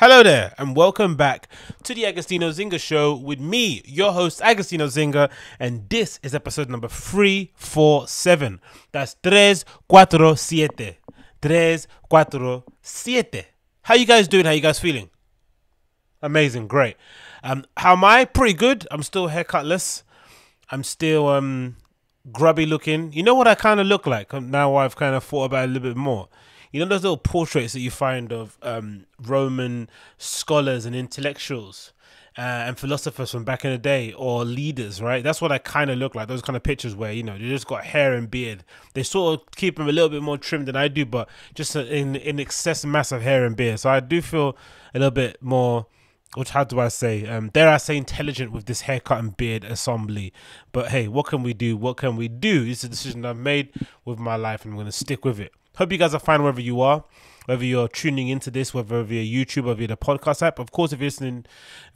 Hello there, and welcome back to the Agostinho Zinga Show with me, your host, Agostinho Zinga, and this is episode number 347. That's tres, cuatro, siete. Tres, cuatro, siete. How you guys doing? How you guys feeling? Amazing, great. Um, how am I? Pretty good. I'm still haircutless. I'm still um grubby looking. You know what I kind of look like now? I've kind of thought about a little bit more you know those little portraits that you find of um, Roman scholars and intellectuals uh, and philosophers from back in the day or leaders, right? That's what I kind of look like. Those kind of pictures where you know they just got hair and beard. They sort of keep them a little bit more trimmed than I do, but just in in excess massive hair and beard. So I do feel a little bit more which how do I say? Um, dare I say intelligent with this haircut and beard assembly? But hey, what can we do? What can we do? It's a decision I've made with my life, and I'm going to stick with it. Hope you guys are fine wherever you are whether you're tuning into this, whether via YouTube or via the podcast app. Of course, if you're listening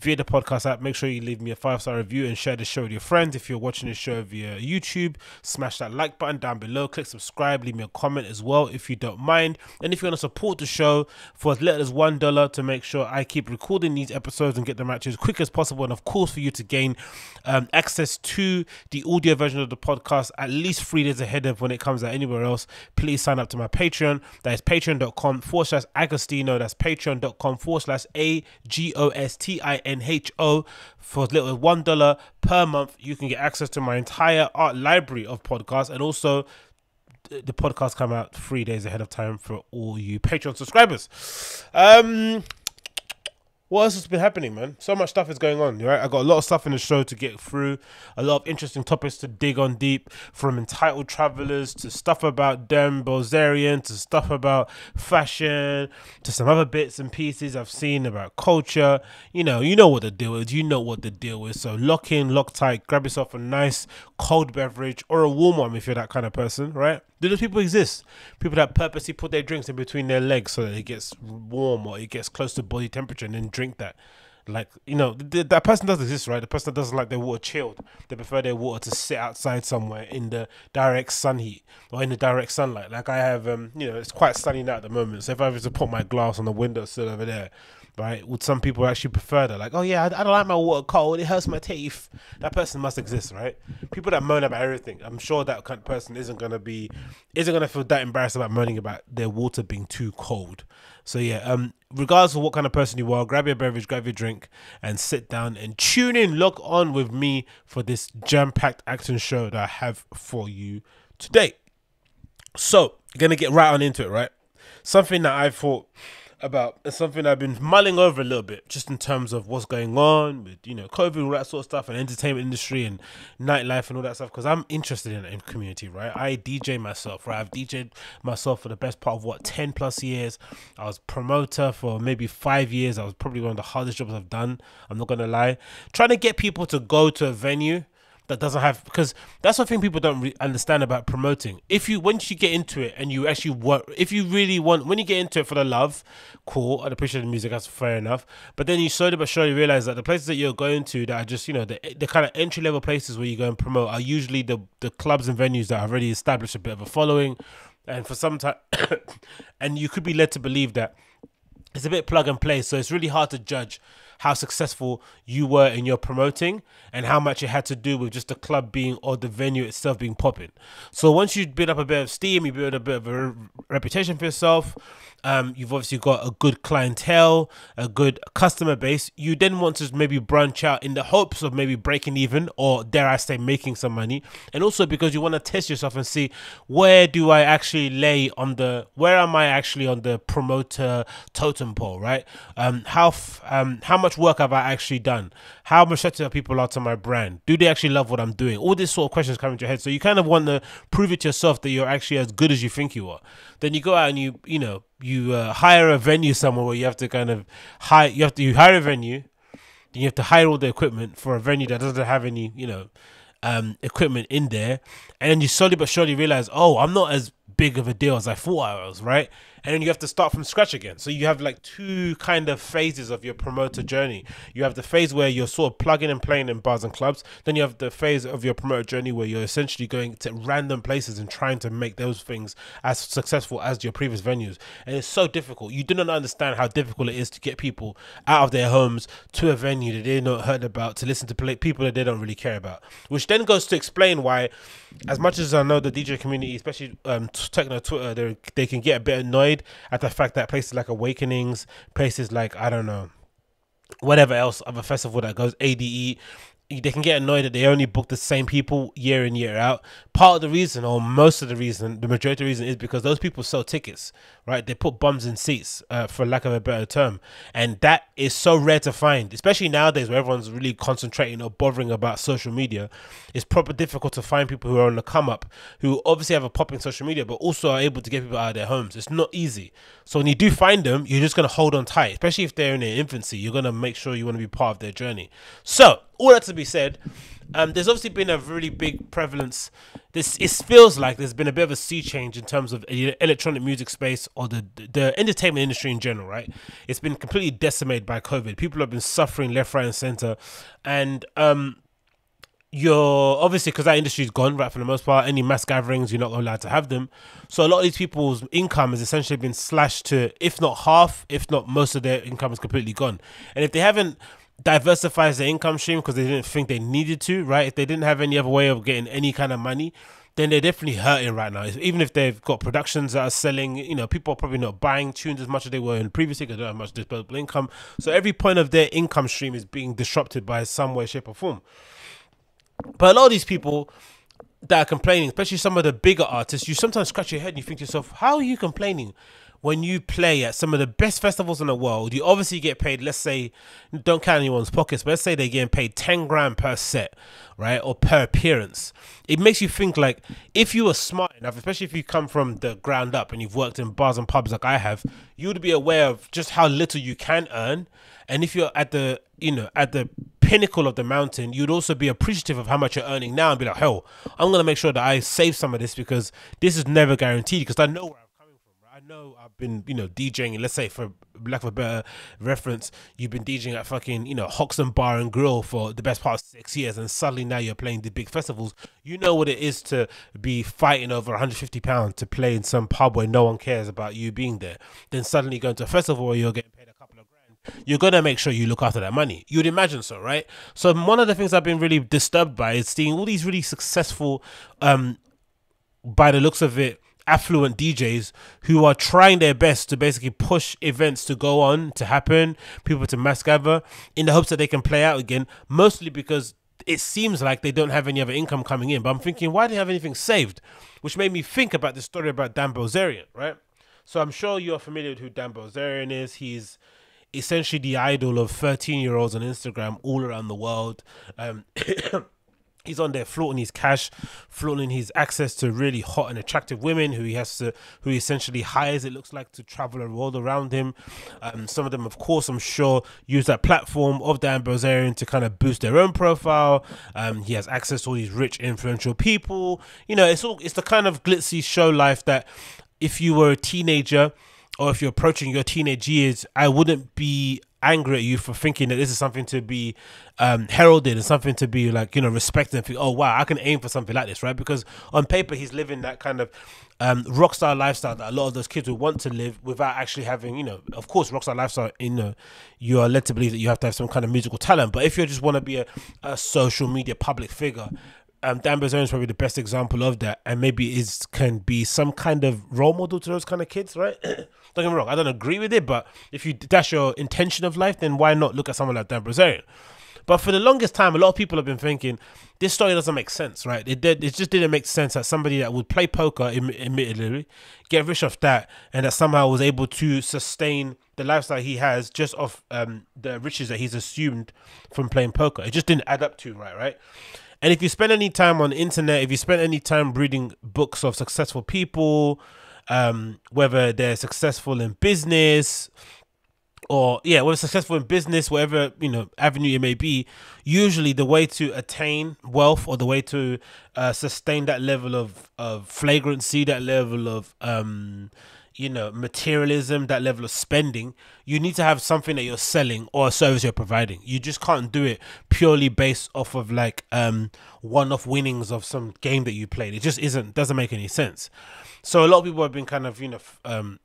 via the podcast app, make sure you leave me a five star review and share the show with your friends. If you're watching the show via YouTube, smash that like button down below, click subscribe, leave me a comment as well if you don't mind. And if you want to support the show for as little as one dollar to make sure I keep recording these episodes and get them out as quick as possible, and of course for you to gain um, access to the audio version of the podcast at least three days ahead of when it comes out anywhere else, please sign up to my Patreon. That is patreon.com forward slash Agostinho. That's patreon.com forward slash A G O S T I N H O. For as little as $1 per month, you can get access to my entire art library of podcasts and also the podcast come out three days ahead of time for all you Patreon subscribers. Um, what else has been happening, man? So much stuff is going on, right? I got a lot of stuff in the show to get through, a lot of interesting topics to dig on deep, from entitled travelers to stuff about Dan Bilzerian to stuff about fashion to some other bits and pieces I've seen about culture. You know, you know what the deal is. You know what the deal is. So lock in, lock tight, grab yourself a nice cold beverage or a warm one if you're that kind of person, right? Do those people exist? People that purposely put their drinks in between their legs so that it gets warm or it gets close to body temperature and then drink that. Like you know, th- that person does exist, right? The person that doesn't like their water chilled. They prefer their water to sit outside somewhere in the direct sun heat or in the direct sunlight. Like I have, um, you know, it's quite sunny now at the moment. So if I was to put my glass on the windowsill over there, right? Would some people actually prefer that? Like, oh yeah, I, I, don't like my water cold. It hurts my teeth. That person must exist, right? People that moan about everything. I'm sure that kind of person isn't gonna be, isn't gonna feel that embarrassed about moaning about their water being too cold. So yeah, um, regardless of what kind of person you are, grab your beverage, grab your drink, and sit down and tune in, log on with me for this jam-packed action show that I have for you today. So, gonna get right on into it, right? Something that I thought about something I've been mulling over a little bit, just in terms of what's going on with you know COVID, all that sort of stuff, and entertainment industry and nightlife and all that stuff. Because I'm interested in community, right? I DJ myself, right? I've DJed myself for the best part of what ten plus years. I was promoter for maybe five years. I was probably one of the hardest jobs I've done. I'm not gonna lie. Trying to get people to go to a venue that doesn't have because that's the thing people don't re- understand about promoting. If you once you get into it and you actually work, if you really want, when you get into it for the love, cool, I appreciate the music. That's fair enough. But then you slowly but surely realize that the places that you're going to that are just you know the the kind of entry level places where you go and promote are usually the the clubs and venues that have already established a bit of a following, and for some time, and you could be led to believe that it's a bit plug and play. So it's really hard to judge how successful you were in your promoting and how much it had to do with just the club being or the venue itself being popping. So once you build up a bit of steam, you build a bit of a reputation for yourself. Um, you've obviously got a good clientele, a good customer base. You then want to maybe branch out in the hopes of maybe breaking even or dare I say making some money, and also because you want to test yourself and see where do I actually lay on the where am I actually on the promoter totem pole, right? Um, how um how much work have I actually done? How receptive people are to my brand? Do they actually love what I'm doing? All these sort of questions come into your head. So you kind of want to prove it to yourself that you're actually as good as you think you are. Then you go out and you, you know, you uh, hire a venue somewhere where you have to kind of hire, you have to, you hire a venue, then you have to hire all the equipment for a venue that doesn't have any, you know, um, equipment in there. And then you slowly but surely realize, oh, I'm not as big of a deal as I thought I was, right? And then you have to start from scratch again. So you have like two kind of phases of your promoter journey. You have the phase where you're sort of plugging and playing in bars and clubs. Then you have the phase of your promoter journey where you're essentially going to random places and trying to make those things as successful as your previous venues. And it's so difficult. You do not understand how difficult it is to get people out of their homes to a venue that they've not heard about to listen to play, people that they don't really care about. Which then goes to explain why, as much as I know the DJ community, especially um, techno Twitter, they can get a bit annoyed at the fact that places like Awakenings, places like I don't know, whatever else of a festival that goes ADE they can get annoyed that they only book the same people year in year out. Part of the reason, or most of the reason, the majority of the reason is because those people sell tickets, right? They put bums in seats, uh, for lack of a better term, and that is so rare to find, especially nowadays where everyone's really concentrating or bothering about social media. It's proper difficult to find people who are on the come up, who obviously have a pop in social media, but also are able to get people out of their homes. It's not easy. So when you do find them, you're just gonna hold on tight, especially if they're in their infancy. You're gonna make sure you want to be part of their journey. So all that to be said, um, there's obviously been a really big prevalence. This it feels like there's been a bit of a sea change in terms of electronic music space or the the entertainment industry in general. Right, it's been completely decimated by COVID. People have been suffering left, right, and center, and um, you're obviously because that industry's gone right for the most part. Any mass gatherings, you're not allowed to have them. So a lot of these people's income has essentially been slashed to, if not half, if not most of their income is completely gone. And if they haven't diversifies their income stream because they didn't think they needed to, right? If they didn't have any other way of getting any kind of money, then they're definitely hurting right now. Even if they've got productions that are selling, you know, people are probably not buying tunes as much as they were in previously because they don't have much disposable income. So every point of their income stream is being disrupted by some way, shape, or form. But a lot of these people that are complaining, especially some of the bigger artists, you sometimes scratch your head and you think to yourself, how are you complaining? When you play at some of the best festivals in the world, you obviously get paid, let's say, don't count anyone's pockets, but let's say they're getting paid 10 grand per set, right? Or per appearance. It makes you think like, if you were smart enough, especially if you come from the ground up and you've worked in bars and pubs like I have, you would be aware of just how little you can earn. And if you're at the, you know, at the pinnacle of the mountain, you'd also be appreciative of how much you're earning now and be like, hell, I'm going to make sure that I save some of this because this is never guaranteed because I know know I've been, you know, DJing, let's say for lack of a better reference, you've been DJing at fucking, you know, Hoxton Bar and Grill for the best part of six years, and suddenly now you're playing the big festivals. You know what it is to be fighting over 150 pounds to play in some pub where no one cares about you being there. Then suddenly going to a festival where you're getting paid a couple of grand. You're gonna make sure you look after that money. You'd imagine so, right? So one of the things I've been really disturbed by is seeing all these really successful, um, by the looks of it, affluent DJs who are trying their best to basically push events to go on to happen, people to mass gather in the hopes that they can play out again, mostly because it seems like they don't have any other income coming in. But I'm thinking, why do they have anything saved? Which made me think about the story about Dan Bilzerian, right? So I'm sure you're familiar with who Dan Bilzerian is. He's essentially the idol of 13 year olds on Instagram all around the world. Um, he's on there flaunting his cash, flaunting his access to really hot and attractive women who he has to, who he essentially hires. It looks like to travel a world around him. Um, some of them, of course, I'm sure, use that platform of Dan Bilzerian to kind of boost their own profile. Um, he has access to all these rich, influential people. You know, it's all it's the kind of glitzy show life that if you were a teenager or if you're approaching your teenage years, I wouldn't be angry at you for thinking that this is something to be um, heralded and something to be like you know respected and think, oh wow, I can aim for something like this, right? Because on paper he's living that kind of um, rock star lifestyle that a lot of those kids would want to live without actually having, you know, of course, rock star lifestyle. You know, you are led to believe that you have to have some kind of musical talent, but if you just want to be a, a social media public figure um, Dan is probably the best example of that, and maybe is can be some kind of role model to those kind of kids, right? don't get me wrong, I don't agree with it, but if you that's your intention of life, then why not look at someone like Dan Bilzerian? But for the longest time, a lot of people have been thinking this story doesn't make sense, right? It did, it just didn't make sense that somebody that would play poker, admittedly, get rich off that, and that somehow was able to sustain the lifestyle he has just off um, the riches that he's assumed from playing poker. It just didn't add up to right, right? And if you spend any time on internet, if you spend any time reading books of successful people, um, whether they're successful in business or yeah, whether successful in business, whatever you know avenue it may be, usually the way to attain wealth or the way to uh, sustain that level of of flagrancy, that level of um, you know materialism that level of spending you need to have something that you're selling or a service you're providing. You just can't do it purely based off of like um one-off winnings of some game that you played. It just isn't doesn't make any sense. So a lot of people have been kind of you know um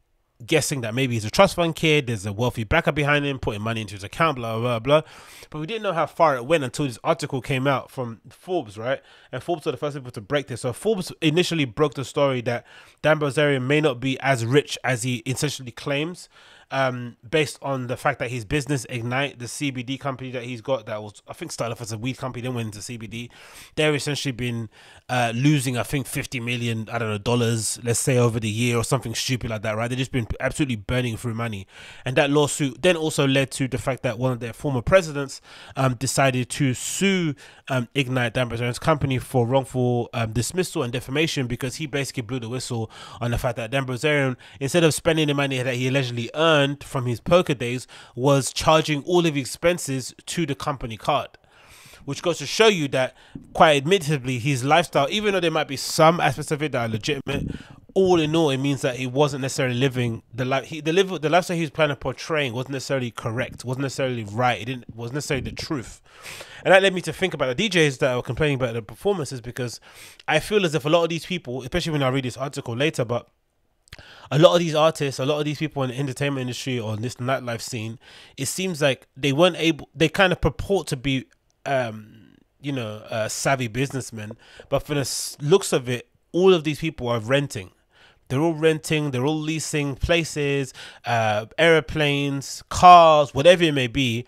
guessing that maybe he's a trust fund kid, there's a wealthy backer behind him, putting money into his account, blah, blah, blah. But we didn't know how far it went until this article came out from Forbes, right? And Forbes were the first people to break this. So Forbes initially broke the story that Dan Bilzerian may not be as rich as he essentially claims um, based on the fact that his business Ignite, the CBD company that he's got, that was I think started off as a weed company, then went into CBD. They're essentially been uh, losing, I think, fifty million, I don't know, dollars, let's say over the year or something stupid like that, right? They've just been absolutely burning through money, and that lawsuit then also led to the fact that one of their former presidents um, decided to sue um, Ignite Dan Bilzerian's company for wrongful um, dismissal and defamation because he basically blew the whistle on the fact that Dan Bilzerian, instead of spending the money that he allegedly earned from his poker days was charging all of the expenses to the company card. Which goes to show you that, quite admittedly, his lifestyle, even though there might be some aspects of it that are legitimate, all in all, it means that he wasn't necessarily living the life. He the live the lifestyle he was planning on portraying wasn't necessarily correct, wasn't necessarily right. It didn't wasn't necessarily the truth, and that led me to think about the DJs that were complaining about the performances because I feel as if a lot of these people, especially when I read this article later, but a lot of these artists, a lot of these people in the entertainment industry or in this nightlife scene, it seems like they weren't able. They kind of purport to be, um, you know, uh, savvy businessmen, but for the looks of it, all of these people are renting. They're all renting. They're all leasing places, uh, airplanes, cars, whatever it may be,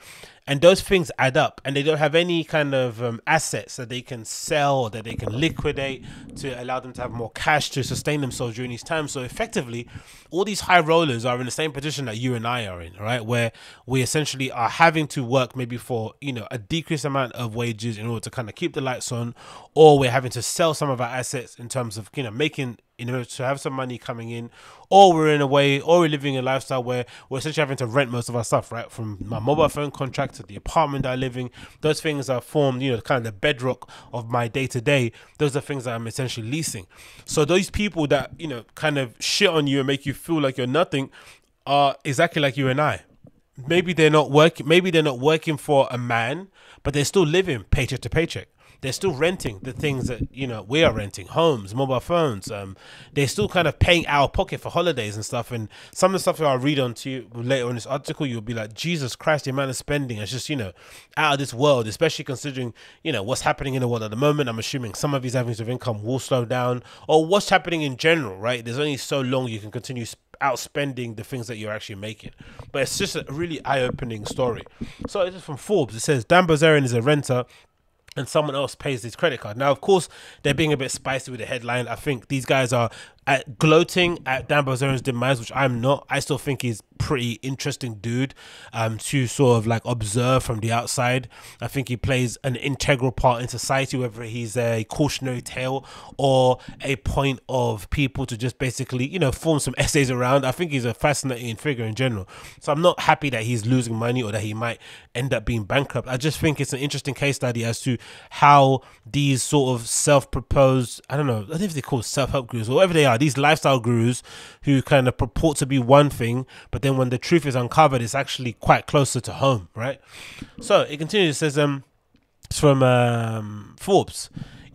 and those things add up and they don't have any kind of um, assets that they can sell or that they can liquidate to allow them to have more cash to sustain themselves during these times. So effectively all these high rollers are in the same position that you and i are in right? Where we essentially are having to work maybe for you know a decreased amount of wages in order to kind of keep the lights on or we're having to sell some of our assets in terms of you know making in order to have some money coming in, or we're in a way, or we're living a lifestyle where we're essentially having to rent most of our stuff, right? From my mobile phone contract to the apartment I live in, those things are formed, you know, kind of the bedrock of my day to day. Those are things that I'm essentially leasing. So those people that, you know, kind of shit on you and make you feel like you're nothing are exactly like you and I. Maybe they're not working, maybe they're not working for a man, but they're still living paycheck to paycheck they're still renting the things that you know we are renting homes mobile phones um they're still kind of paying our pocket for holidays and stuff and some of the stuff that i'll read on to you later in this article you'll be like jesus christ the amount of spending is just you know out of this world especially considering you know what's happening in the world at the moment i'm assuming some of these avenues of income will slow down or what's happening in general right there's only so long you can continue outspending the things that you're actually making. But it's just a really eye opening story. So it's from Forbes. It says Dan Bilzerian is a renter and someone else pays his credit card. Now, of course, they're being a bit spicy with the headline. I think these guys are at gloating at Dan Bilzerian's demise, which I'm not. I still think he's pretty interesting dude um, to sort of like observe from the outside. I think he plays an integral part in society, whether he's a cautionary tale or a point of people to just basically, you know, form some essays around. I think he's a fascinating figure in general. So I'm not happy that he's losing money or that he might end up being bankrupt. I just think it's an interesting case study as to how these sort of self-proposed, I don't know, I don't know if they call self-help groups or whatever they are, these lifestyle gurus who kind of purport to be one thing, but then when the truth is uncovered, it's actually quite closer to home, right? So it continues. It says, um, it's from um, Forbes.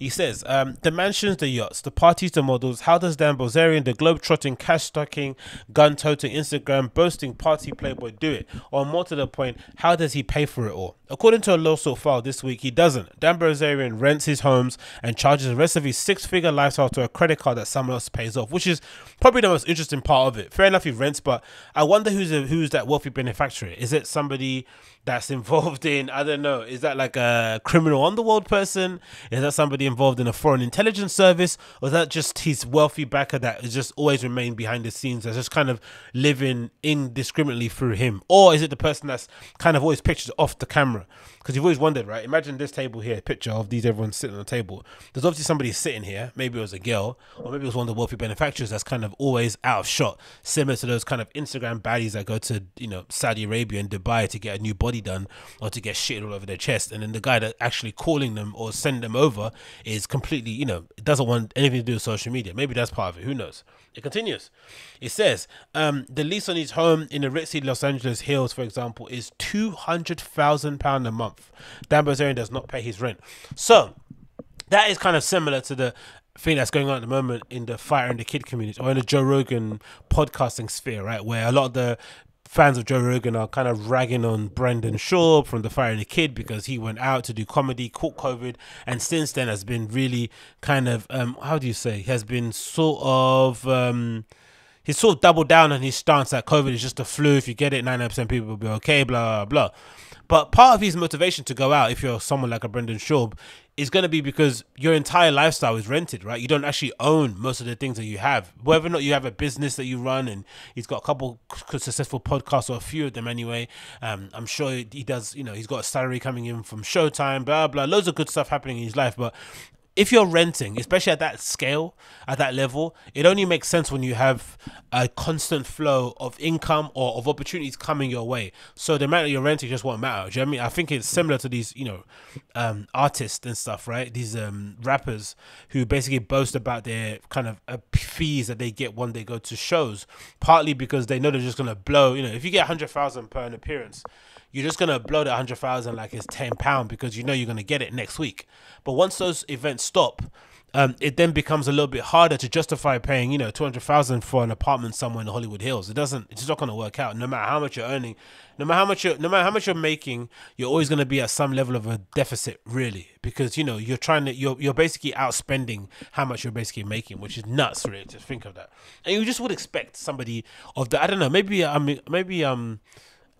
He says, um, the mansions, the yachts, the parties, the models, how does Dan Bilzerian, the globe-trotting, cash-stocking, gun-toting, Instagram, boasting party playboy do it? Or more to the point, how does he pay for it all? According to a lawsuit filed this week, he doesn't. Dan Bilzerian rents his homes and charges the rest of his six-figure lifestyle to a credit card that someone else pays off, which is probably the most interesting part of it. Fair enough, he rents, but I wonder who's a, who's that wealthy benefactor. Is it somebody that's involved in I don't know, is that like a criminal underworld person? Is that somebody involved in a foreign intelligence service? Or is that just his wealthy backer that has just always remained behind the scenes, that's just kind of living indiscriminately through him? Or is it the person that's kind of always pictured off the camera? Because you've always wondered, right? Imagine this table here, picture of these everyone sitting on the table. There's obviously somebody sitting here. Maybe it was a girl, or maybe it was one of the wealthy benefactors that's kind of always out of shot, similar to those kind of Instagram baddies that go to you know Saudi Arabia and Dubai to get a new body done or to get shit all over their chest, and then the guy that actually calling them or sending them over is completely, you know, doesn't want anything to do with social media. Maybe that's part of it. Who knows? It continues. It says um, the lease on his home in the ritzy Los Angeles Hills, for example, is two hundred thousand pound a month. Dan Bilzerian does not pay his rent. So that is kind of similar to the thing that's going on at the moment in the Fighter and the Kid community or in the Joe Rogan podcasting sphere, right? Where a lot of the fans of Joe Rogan are kind of ragging on Brendan Schaub from The Fighter and the Kid because he went out to do comedy, caught COVID, and since then has been really kind of um, how do you say has been sort of um, he's sort of doubled down on his stance that COVID is just a flu. If you get it, 99% people will be okay, blah, blah, blah. But part of his motivation to go out, if you're someone like a Brendan Schaub, is going to be because your entire lifestyle is rented, right? You don't actually own most of the things that you have. Whether or not you have a business that you run, and he's got a couple successful podcasts or a few of them anyway. Um, I'm sure he does. You know, he's got a salary coming in from Showtime, blah blah, loads of good stuff happening in his life. But if you're renting, especially at that scale, at that level, it only makes sense when you have a constant flow of income or of opportunities coming your way. So the amount that you're renting just won't matter. Do you know I mean? I think it's similar to these, you know, um, artists and stuff, right? These um, rappers who basically boast about their kind of uh, fees that they get when they go to shows, partly because they know they're just gonna blow. You know, if you get a hundred thousand per an appearance you're just gonna blow that hundred thousand like it's ten pound because you know you're gonna get it next week. But once those events stop, um, it then becomes a little bit harder to justify paying, you know, two hundred thousand for an apartment somewhere in the Hollywood Hills. It doesn't. It's not going to work out. No matter how much you're earning, no matter how much you're, no matter how much you're making, you're always going to be at some level of a deficit, really, because you know you're trying to, you're you're basically outspending how much you're basically making, which is nuts, really, to think of that. And you just would expect somebody of the, I don't know, maybe I mean, maybe um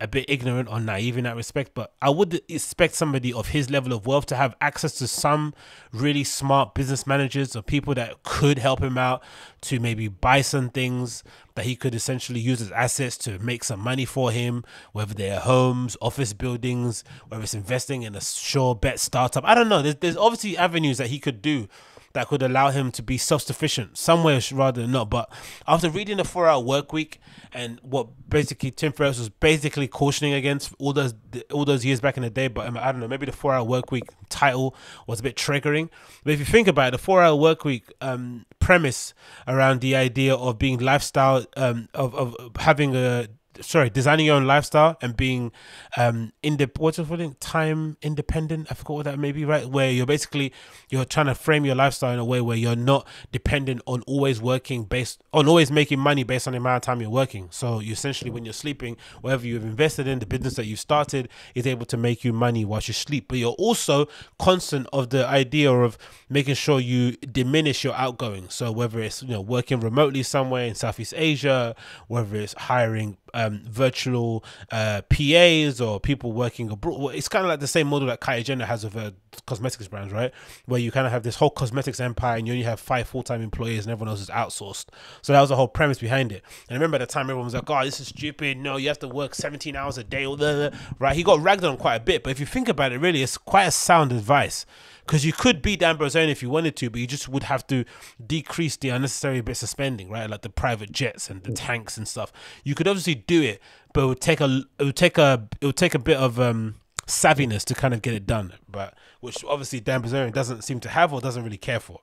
a bit ignorant or naive in that respect, but I would expect somebody of his level of wealth to have access to some really smart business managers or people that could help him out to maybe buy some things that he could essentially use as assets to make some money for him, whether they're homes, office buildings, whether it's investing in a sure bet startup. I don't know. There's, there's obviously avenues that he could do that could allow him to be self-sufficient somewhere rather than not. But after reading the four-hour work week and what basically Tim Ferriss was basically cautioning against all those all those years back in the day, but um, I don't know, maybe the four-hour work week title was a bit triggering. But if you think about it, the four-hour work week um, premise around the idea of being lifestyle um, of of having a sorry, designing your own lifestyle and being um in the what's it time independent. I forgot what that may be, right? Where you're basically you're trying to frame your lifestyle in a way where you're not dependent on always working based on always making money based on the amount of time you're working. So you essentially when you're sleeping, whatever you've invested in, the business that you started is able to make you money whilst you sleep. But you're also constant of the idea of making sure you diminish your outgoing. So whether it's you know working remotely somewhere in Southeast Asia, whether it's hiring um, virtual uh, PAs or people working abroad. It's kind of like the same model that Kylie Jenner has with her cosmetics brands, right? Where you kind of have this whole cosmetics empire and you only have five full time employees and everyone else is outsourced. So that was the whole premise behind it. And I remember at the time everyone was like, oh, this is stupid. No, you have to work 17 hours a day. Right? He got ragged on quite a bit. But if you think about it, really, it's quite a sound advice because you could beat Dan if you wanted to, but you just would have to decrease the unnecessary bits of spending, right? Like the private jets and the tanks and stuff. You could obviously do it, but it would take a it would take a it would take a bit of um savviness to kind of get it done, but which obviously Dan doesn't seem to have or doesn't really care for.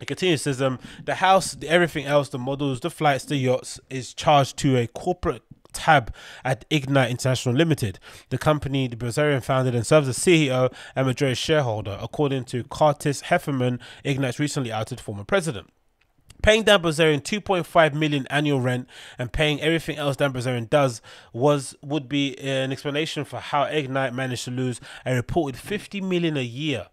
It continues says um the house, everything else, the models, the flights, the yachts is charged to a corporate tab at Ignite International Limited. The company, the Bilzerian founded and serves as CEO and majority shareholder, according to Curtis Heffernan, Ignite's recently outed former president. Paying Dan Bilzerian 2.5 million annual rent and paying everything else Dan Bilzerian does was would be an explanation for how Ignite managed to lose a reported 50 million a year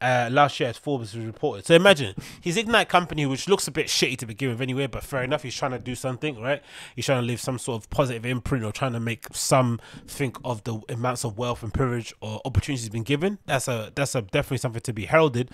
uh, last year as Forbes reported. So imagine his Ignite company, which looks a bit shitty to begin with anyway, but fair enough, he's trying to do something, right? He's trying to leave some sort of positive imprint or trying to make some think of the amounts of wealth and privilege or opportunities he's been given. That's a that's a definitely something to be heralded.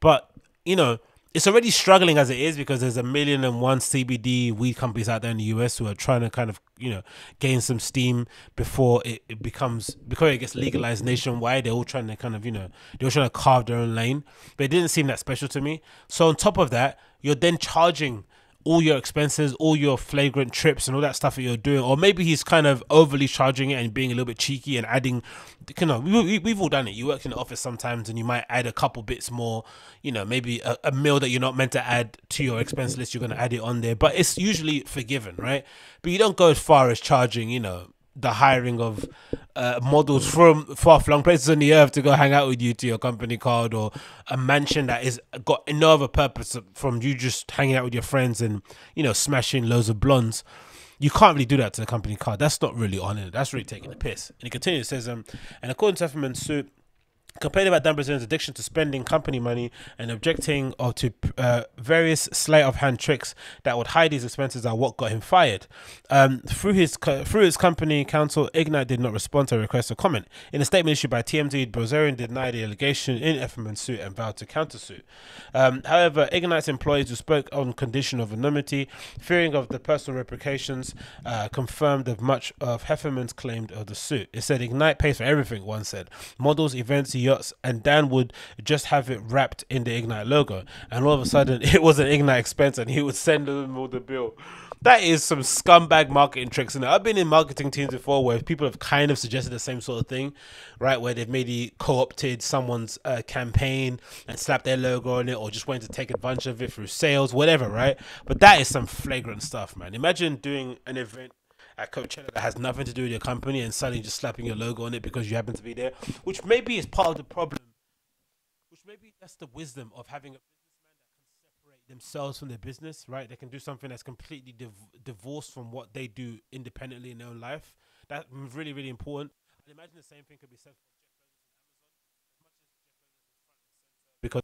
But you know, it's already struggling as it is because there's a million and one CBD weed companies out there in the US who are trying to kind of you know gain some steam before it, it becomes before it gets legalized nationwide. They're all trying to kind of you know they're all trying to carve their own lane, but it didn't seem that special to me. So on top of that, you're then charging all your expenses, all your flagrant trips, and all that stuff that you're doing, or maybe he's kind of overly charging it and being a little bit cheeky and adding. You know, we, we, have all done it. You work in the office sometimes, and you might add a couple bits more. You know, maybe a, a meal that you're not meant to add to your expense list, you're going to add it on there, but it's usually forgiven, right? But you don't go as far as charging, you know, the hiring of uh, models from far flung places on the earth to go hang out with you to your company card or a mansion that is got no other purpose from you just hanging out with your friends and you know smashing loads of blondes. You can't really do that to the company card. That's not really on it. That's really taking the piss. And he continues, says, um, and according to Heffernan's suit, complaining about Dan Bilzerian's addiction to spending company money and objecting or to uh, various sleight of hand tricks that would hide his expenses are what got him fired. Um, through his through his company counsel, Ignite did not respond to a request for comment. In a statement issued by TMZ, Bilzerian denied the allegation in Heffernan's suit and vowed to countersue. Um, however, Ignite's employees who spoke on condition of anonymity, fearing of the personal repercussions, uh, confirmed of much of Heffernan's claimed of the suit. It said Ignite pays for everything. One said models, events yachts, and Dan would just have it wrapped in the Ignite logo. And all of a sudden, it was an Ignite expense, and he would send them all the bill. That is some scumbag marketing tricks. And I've been in marketing teams before where people have kind of suggested the same sort of thing, right? Where they've maybe co-opted someone's uh, campaign and slapped their logo on it, or just wanted to take advantage of it through sales, whatever, right? But that is some flagrant stuff, man. Imagine doing an event at Coachella that has nothing to do with your company and suddenly just slapping your logo on it because you happen to be there, which maybe is part of the problem. Which maybe that's the wisdom of having a businessman that can separate themselves from their business, right? They can do something that's completely div- divorced from what they do independently in their own life. That's really, really important. And imagine the same thing could be said for Jeff Bezos and Amazon. As much as Jeff Bezos is front and center because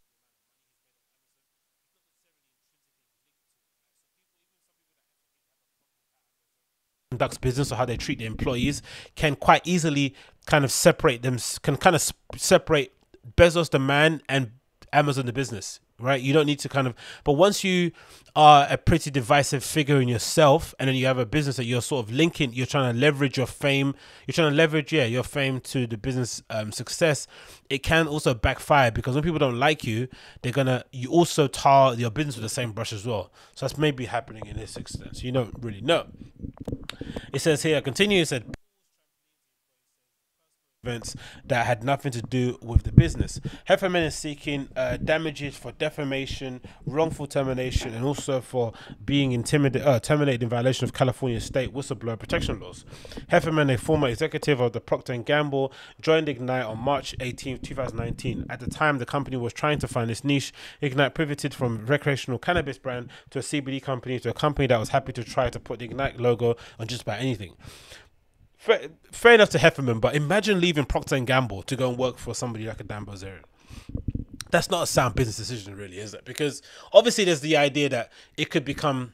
conducts business or how they treat the employees can quite easily kind of separate them can kind of separate Bezos the man and Amazon the business right? You don't need to kind of but once you are a pretty divisive figure in yourself and then you have a business that you're sort of linking you're trying to leverage your fame you're trying to leverage yeah your fame to the business um, success it can also backfire because when people don't like you they're gonna you also tar your business with the same brush as well. So that's maybe happening in this so you don't really know. It says here, continue, it said events that had nothing to do with the business. Heffernan is seeking uh, damages for defamation, wrongful termination, and also for being intimidated, uh, terminated in violation of California state whistleblower protection laws. Heffernan, a former executive of the Procter & Gamble, joined Ignite on March 18, 2019. At the time, the company was trying to find its niche. Ignite pivoted from recreational cannabis brand to a CBD company to a company that was happy to try to put the Ignite logo on just about anything fair, fair enough to Heffernan, but imagine leaving Procter and Gamble to go and work for somebody like a Dan Bilzerian. That's not a sound business decision, really, is it? Because obviously, there's the idea that it could become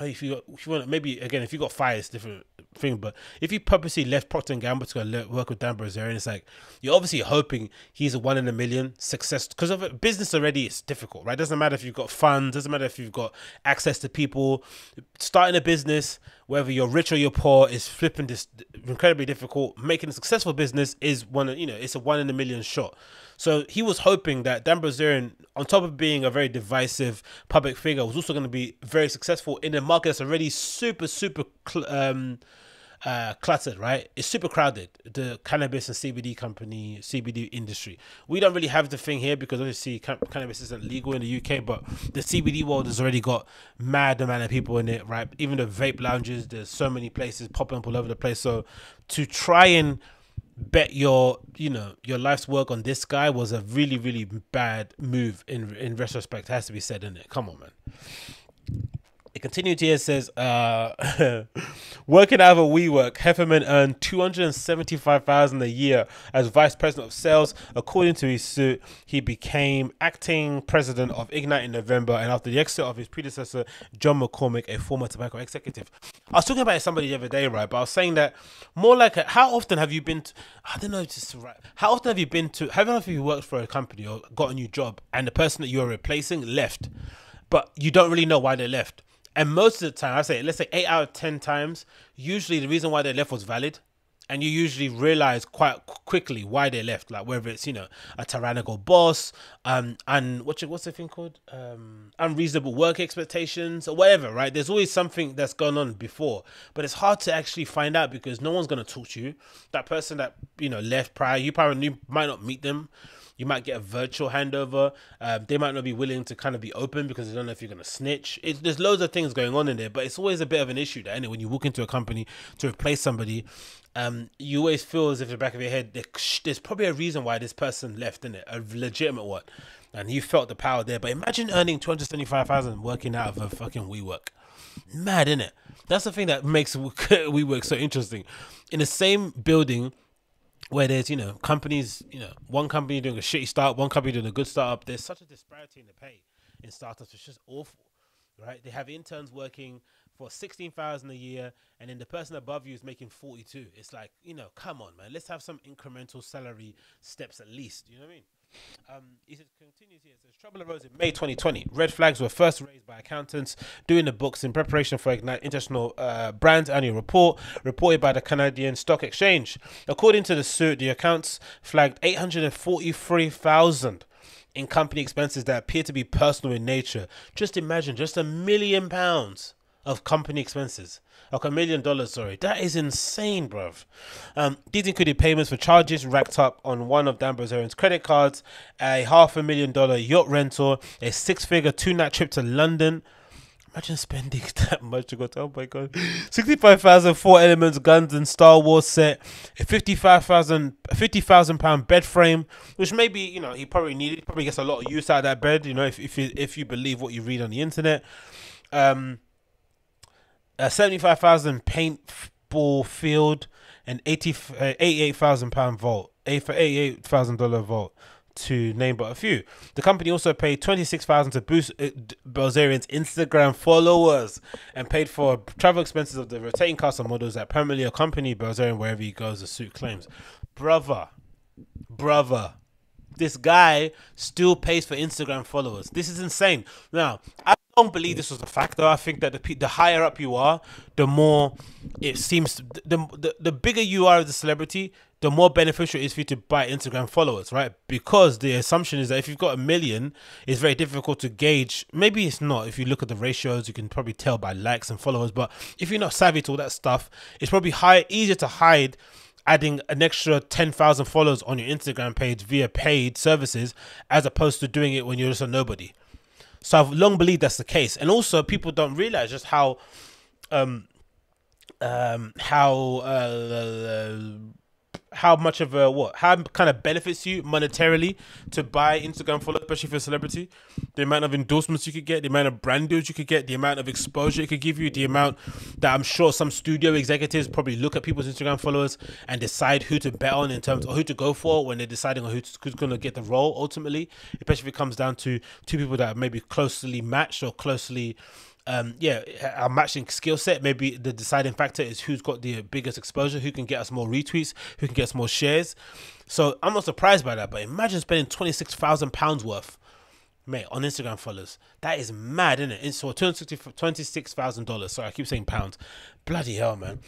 if you if you want maybe again if you got fired, it's different thing. But if you purposely left Procter and Gamble to go work with Dan Bilzerian, it's like you're obviously hoping he's a one in a million success because of it. Business already is difficult, right? Doesn't matter if you've got funds, doesn't matter if you've got access to people. Starting a business, whether you're rich or you're poor, is flipping this incredibly difficult. Making a successful business is one, you know, it's a one in a million shot. So he was hoping that Dan Bilzerian, on top of being a very divisive public figure, was also going to be very successful in a market that's already super, super um, uh, cluttered, right? It's super crowded. The cannabis and CBD company, CBD industry. We don't really have the thing here because obviously cannabis isn't legal in the UK, but the CBD world has already got mad amount of people in it, right? Even the vape lounges, there's so many places popping up all over the place. So to try and bet your you know your life's work on this guy was a really really bad move in in retrospect has to be said in it come on man it continued here says, uh, working out of a WeWork, Heffernan earned two hundred and seventy-five thousand a year as vice president of sales. According to his suit, he became acting president of Ignite in November, and after the exit of his predecessor, John McCormick, a former tobacco executive. I was talking about somebody the other day, right? But I was saying that more like, a, how often have you been? To, I don't know, just right. How often have you been to? How often have you worked for a company or got a new job, and the person that you are replacing left, but you don't really know why they left? And most of the time, I say, let's say eight out of 10 times, usually the reason why they left was valid. and you usually realize quite quickly why they left. Like whether it's you know a tyrannical boss, um, and what's what's the thing called, um, unreasonable work expectations or whatever. Right? There's always something that's gone on before, but it's hard to actually find out because no one's gonna talk to you. That person that you know left prior, you probably might not meet them. You might get a virtual handover. Um, they might not be willing to kind of be open because they don't know if you're going to snitch. It's, there's loads of things going on in there, but it's always a bit of an issue that anyway, when you walk into a company to replace somebody, um, you always feel as if the back of your head, there's probably a reason why this person left, in it, a legitimate one, and you felt the power there. But imagine earning two hundred seventy-five thousand working out of a fucking WeWork. Mad, innit? That's the thing that makes WeWork so interesting. In the same building where there's you know companies you know one company doing a shitty startup one company doing a good startup there's such a disparity in the pay in startups. It's just awful right? They have interns working for 16000 a year and then the person above you is making 42 it's like you know come on man. Let's have some incremental salary steps at least. You know what i mean um, he says, continues here. Says trouble arose in May 2020. Red flags were first raised by accountants doing the books in preparation for Ignite International uh, Brands annual report reported by the Canadian Stock Exchange. According to the suit, the accounts flagged 843,000 in company expenses that appear to be personal in nature. Just imagine, just a million pounds of company expenses. Like a million dollars, sorry. That is insane, bruv. Um, these included payments for charges racked up on one of Dan Bilzerian's credit cards, a half a million dollar yacht rental, a six figure two night trip to London. Imagine spending that much to go to, oh my god. 65,000 four elements, guns, and Star Wars set. A 55,000 50,000 pound bed frame, which maybe, you know, he probably needed. Probably gets a lot of use out of that bed, you know, if, if, you, if you believe what you read on the internet. Um, a 75,000 paintball field, and 80, uh, 88,000 pound vault, for $88,000 vault to name but a few. The company also paid 26,000 to boost uh, Instagram followers and paid for travel expenses of the rotating cast of models that permanently accompany Bilzerian wherever he goes, the suit claims. Brother, brother, this guy still pays for Instagram followers. This is insane. Now, I don't believe this was a factor. I think that the the higher up you are, the more it seems the, the the bigger you are as a celebrity, the more beneficial it is for you to buy Instagram followers, right? Because the assumption is that if you've got a million, it's very difficult to gauge. Maybe it's not. If you look at the ratios, you can probably tell by likes and followers. But if you're not savvy to all that stuff, it's probably high easier to hide adding an extra 10,000 followers on your Instagram page via paid services as opposed to doing it when you're just a nobody. So I've long believed that's the case, and also people don't realize just how, um, um, how uh, how much of a what how kind of benefits you monetarily to buy Instagram followers, especially for a celebrity. The amount of endorsements you could get, the amount of brand deals you could get, the amount of exposure it could give you, the amount that I'm sure some studio executives probably look at people's Instagram followers and decide who to bet on in terms of who to go for when they're deciding on who's, who's going to get the role ultimately. Especially if it comes down to two people that are maybe closely matched or closely um, yeah, a matching skill set. Maybe the deciding factor is who's got the biggest exposure, who can get us more retweets, who can get us more shares. So I'm not surprised by that. But imagine spending twenty six thousand pounds worth, mate, on Instagram followers. That is mad, isn't it? It's for twenty six thousand dollars. Sorry, I keep saying pounds. Bloody hell, man.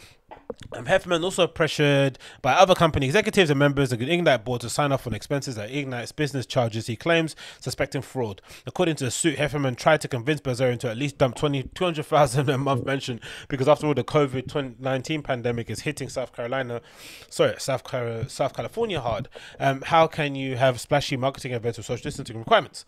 Um, Heffernan also pressured by other company executives and members of the Ignite board to sign off on expenses that Ignite's business charges, he claims, suspecting fraud. According to the suit, Heffernan tried to convince Bilzerian to at least dump 20, 200,000 a month mentioned because after all, the COVID 19 pandemic is hitting South Carolina, sorry, South, Car- South California hard. Um, how can you have splashy marketing events with social distancing requirements?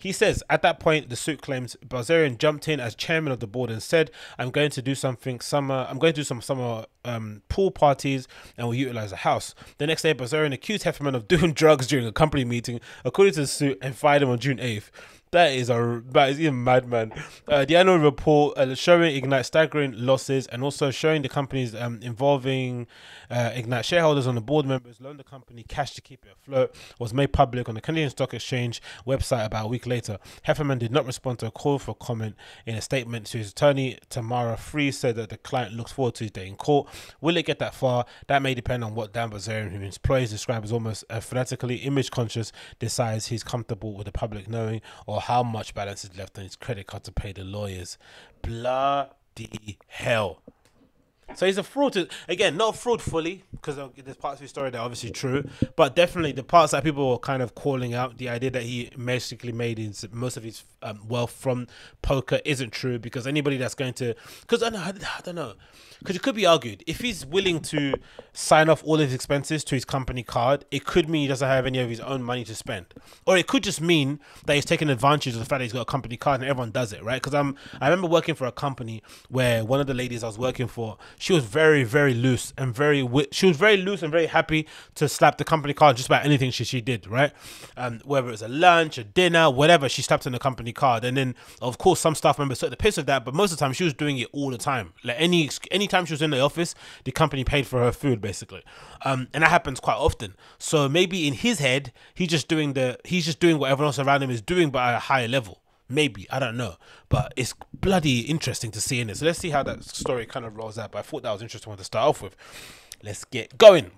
He says at that point, the suit claims Bilzerian jumped in as chairman of the board and said, "I'm going to do something summer. I'm going to do some summer um, pool parties and we'll utilize the house." The next day, Bilzerian accused Heffernan of doing drugs during a company meeting, according to the suit, and fired him on June 8th. That is a that is even madman. Uh, the annual report uh, showing Ignite staggering losses and also showing the companies um, involving uh, Ignite shareholders on the board members loaned the company cash to keep it afloat was made public on the Canadian Stock Exchange website about a week later. Heffernan did not respond to a call for comment in a statement to his attorney. Tamara Free said that the client looks forward to his day in court. Will it get that far? That may depend on what Dan Bilzerian, who employees describe as almost uh, fanatically image conscious, decides he's comfortable with the public knowing or how much balance is left on his credit card to pay the lawyers. Bloody hell. So he's a fraud. To, again, not fraud fully, because there's parts of his story that are obviously true, but definitely the parts that people were kind of calling out, the idea that he basically made his, most of his um, wealth from poker isn't true, because anybody that's going to, because I, I don't know, because it could be argued if he's willing to sign off all his expenses to his company card, it could mean he doesn't have any of his own money to spend, or it could just mean that he's taking advantage of the fact that he's got a company card and everyone does it, right? Because I'm I remember working for a company where one of the ladies I was working for, she was very very loose and very she was very loose and very happy to slap the company card just about anything she she did, right? Um, whether it was a lunch, a dinner, whatever, she slapped in the company card, and then of course some staff members took the piss of that, but most of the time she was doing it all the time, like any any time she was in the office, the company paid for her food basically, um, and that happens quite often. So maybe in his head, he's just doing the he's just doing what everyone else around him is doing, but at a higher level. Maybe I don't know, but it's bloody interesting to see in it. So let's see how that story kind of rolls out. But I thought that was interesting one to start off with. Let's get going.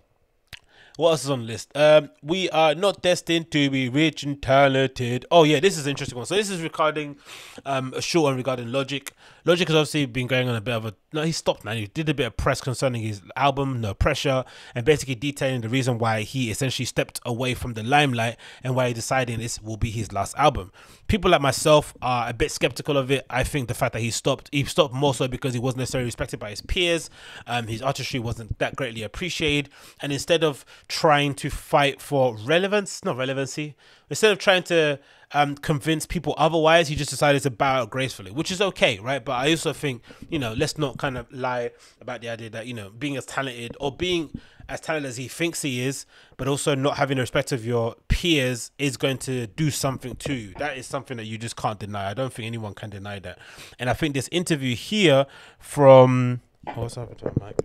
What else is on the list? Um, we are not destined to be rich and talented. Oh yeah, this is interesting one. So this is regarding um, a short one regarding Logic. Logic has obviously been going on a bit of a no, he stopped now. He did a bit of press concerning his album, No Pressure, and basically detailing the reason why he essentially stepped away from the limelight and why he decided this will be his last album. People like myself are a bit skeptical of it. I think the fact that he stopped, he stopped more so because he wasn't necessarily respected by his peers. Um, his artistry wasn't that greatly appreciated, and instead of trying to fight for relevance, not relevancy, instead of trying to um, convince people otherwise. He just decided to bow out gracefully, which is okay, right? But I also think, you know, let's not kind of lie about the idea that, you know, being as talented or being as talented as he thinks he is, but also not having the respect of your peers is going to do something to you. That is something that you just can't deny. I don't think anyone can deny that. And I think this interview here from. Oh, what's my mic?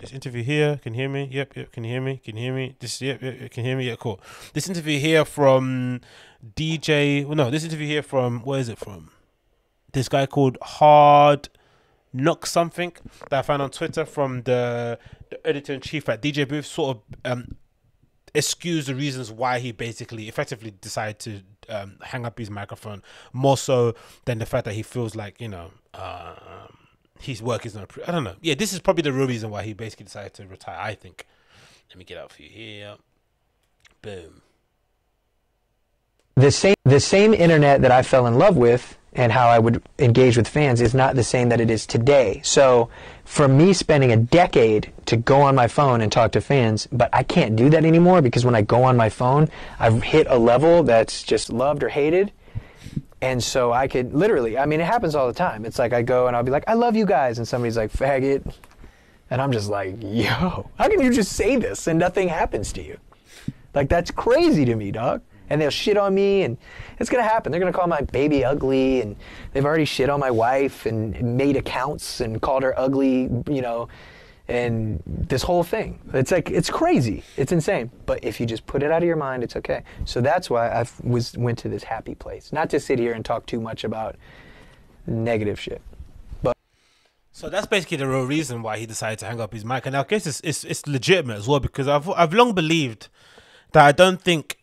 This interview here, can you hear me? Yep, yep, can you hear me? Can you hear me? This, yep, yep, yep can hear me? Yeah, cool. This interview here from DJ. Well, no, this interview here from where is it from? This guy called Hard Knock something that I found on Twitter from the, the editor in chief at DJ Booth. Sort of um, excuse the reasons why he basically effectively decided to um, hang up his microphone more so than the fact that he feels like you know uh, his work is not. I don't know. Yeah, this is probably the real reason why he basically decided to retire. I think. Let me get out for you here. Boom the same the same internet that I fell in love with and how I would engage with fans is not the same that it is today. So for me spending a decade to go on my phone and talk to fans, but I can't do that anymore because when I go on my phone, I've hit a level that's just loved or hated. And so I could literally, I mean, it happens all the time. It's like I go and I'll be like, I love you guys. And somebody's like, faggot. And I'm just like, yo, how can you just say this and nothing happens to you? Like, that's crazy to me, dog and they'll shit on me and it's going to happen. They're going to call my baby ugly and they've already shit on my wife and made accounts and called her ugly you know and this whole thing. It's like it's crazy. It's insane. But if you just put it out of your mind it's okay. So that's why i was went to this happy place. Not to sit here and talk too much about negative shit. But so that's basically the real reason why he decided to hang up his mic. And i guess it's, it's, it's legitimate as well because i've, I've long believed that i don't think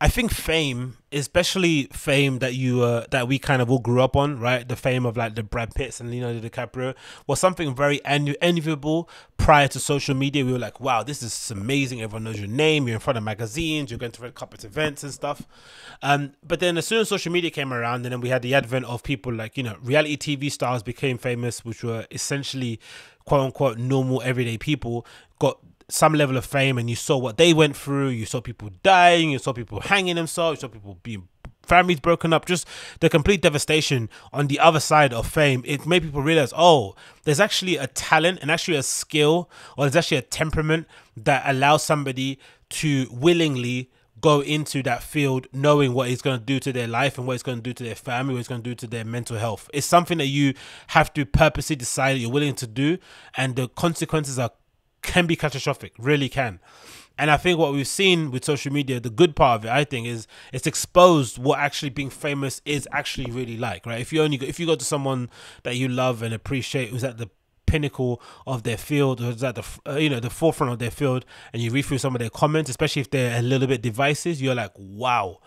I think fame, especially fame that you uh, that we kind of all grew up on, right? The fame of like the Brad Pitts and Leonardo DiCaprio was something very enviable prior to social media. We were like, wow, this is amazing. Everyone knows your name. You're in front of magazines. You're going to red carpet events and stuff. Um, but then as soon as social media came around, and then we had the advent of people like you know reality TV stars became famous, which were essentially quote unquote normal everyday people got some level of fame and you saw what they went through, you saw people dying, you saw people hanging themselves, you saw people being families broken up, just the complete devastation on the other side of fame, it made people realize, oh, there's actually a talent and actually a skill, or there's actually a temperament that allows somebody to willingly go into that field knowing what it's going to do to their life and what it's going to do to their family, what it's going to do to their mental health. It's something that you have to purposely decide you're willing to do, and the consequences are can be catastrophic, really can. And I think what we've seen with social media, the good part of it, I think, is it's exposed what actually being famous is actually really like, right? If you only go, if you go to someone that you love and appreciate who's at the pinnacle of their field or is at the uh, you know the forefront of their field, and you read through some of their comments, especially if they're a little bit divisive, you're like, wow,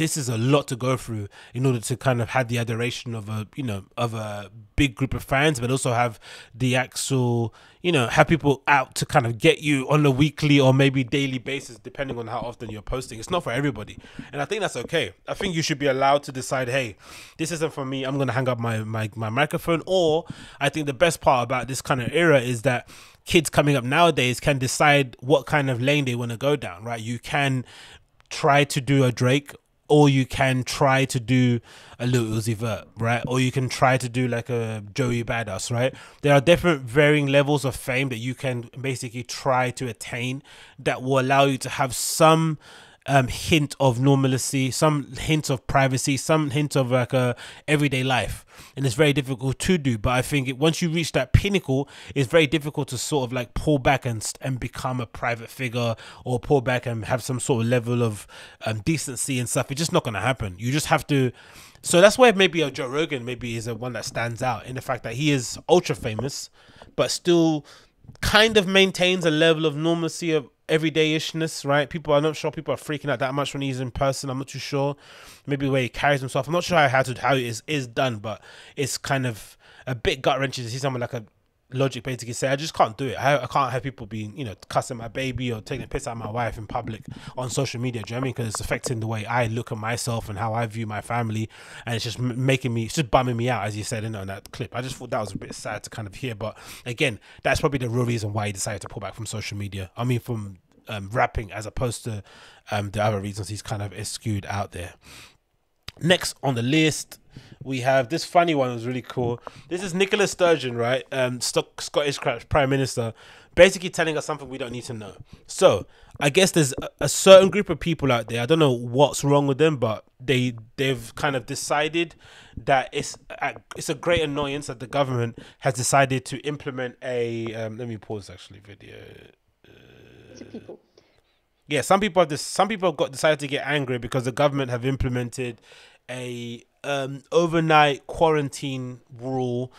this is a lot to go through in order to kind of have the adoration of a you know of a big group of fans but also have the actual you know have people out to kind of get you on a weekly or maybe daily basis depending on how often you're posting. It's not for everybody. And i think that's okay. I think you should be allowed to decide hey this isn't for me. I'm gonna hang up my my, my microphone. Or i think the best part about this kind of era is that kids coming up nowadays can decide what kind of lane they want to go down right? You can try to do a drake or you can try to do a Lil Uzi Vert, right? Or you can try to do like a Joey Badass, right? There are different varying levels of fame that you can basically try to attain that will allow you to have some um, hint of normalcy, some hint of privacy, some hint of like a everyday life, and it's very difficult to do. But I think it, once you reach that pinnacle, it's very difficult to sort of like pull back and and become a private figure or pull back and have some sort of level of um, decency and stuff. It's just not gonna happen. You just have to. So that's why maybe a Joe Rogan maybe is a one that stands out in the fact that he is ultra famous, but still kind of maintains a level of normalcy of everydayishness, right? People are not sure people are freaking out that much when he's in person. I'm not too sure. Maybe the way he carries himself. I'm not sure how to how it is is done, but it's kind of a bit gut wrenching to see someone like a logic basically say I just can't do it. I, I can't have people being you know cussing my baby or taking a piss out my wife in public on social media. Do you know I mean? Because it's affecting the way I look at myself and how I view my family, and it's just making me, it's just bumming me out, as you said in on that clip. I just thought that was a bit sad to kind of hear, but again, that's probably the real reason why he decided to pull back from social media. I mean, from um, rapping as opposed to um, the other reasons he's kind of skewed out there. Next on the list, we have this funny one was really cool. This is Nicola Sturgeon, right? Um, Scottish Prime Minister, basically telling us something we don't need to know. So I guess there's a, a certain group of people out there. I don't know what's wrong with them, but they they've kind of decided that it's a, it's a great annoyance that the government has decided to implement a. Um, let me pause actually video. Uh, people yeah, some people have this. Some people have got decided to get angry because the government have implemented a um, overnight quarantine rule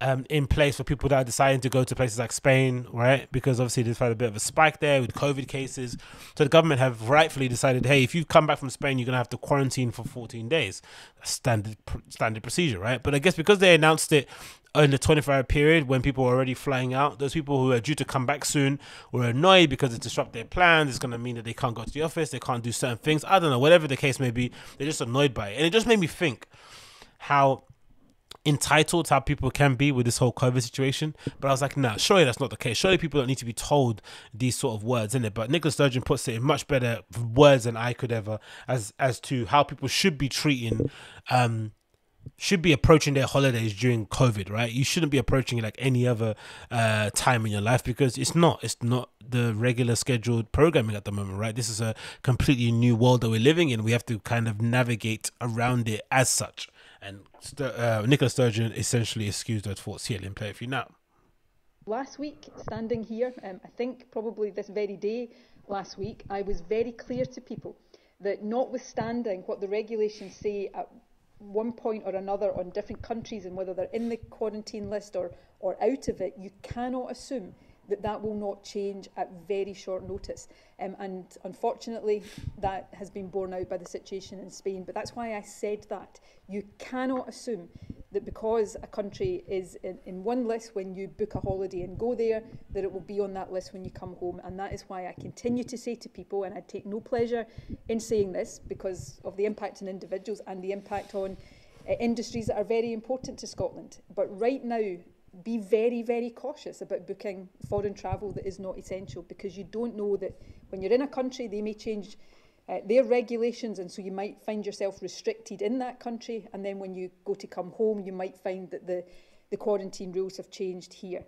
um, in place for people that are deciding to go to places like Spain, right? Because obviously they've had a bit of a spike there with COVID cases. So the government have rightfully decided, hey, if you come back from Spain, you're gonna have to quarantine for 14 days. Standard standard procedure, right? But I guess because they announced it in the 24 hour period when people were already flying out, those people who are due to come back soon were annoyed because it disrupted their plans. It's going to mean that they can't go to the office, they can't do certain things. I don't know, whatever the case may be, they're just annoyed by it. And it just made me think how entitled how people can be with this whole COVID situation. But I was like, nah, surely that's not the case. Surely people don't need to be told these sort of words in it. But Nicola Sturgeon puts it in much better words than I could ever as as to how people should be treating um should be approaching their holidays during COVID, right? You shouldn't be approaching it like any other uh, time in your life because it's not. It's not the regular scheduled programming at the moment, right? This is a completely new world that we're living in. We have to kind of navigate around it as such. And uh, Nicola Sturgeon essentially excused her thoughts here. Let me play for you now. Last week, standing here, um, I think probably this very day last week, I was very clear to people that notwithstanding what the regulations say at one point or another on different countries and whether they're in the quarantine list or, or out of it, you cannot assume that that will not change at very short notice. Um, and unfortunately, that has been borne out by the situation in Spain. But that's why I said that. You cannot assume that because a country is in, in one list when you book a holiday and go there, that it will be on that list when you come home. And that is why I continue to say to people, and I take no pleasure in saying this because of the impact on individuals and the impact on uh, industries that are very important to Scotland. But right now, be very, very cautious about booking foreign travel that is not essential because you don't know that when you're in a country, they may change uh, their regulations, and so you might find yourself restricted in that country. And then when you go to come home, you might find that the, the quarantine rules have changed here.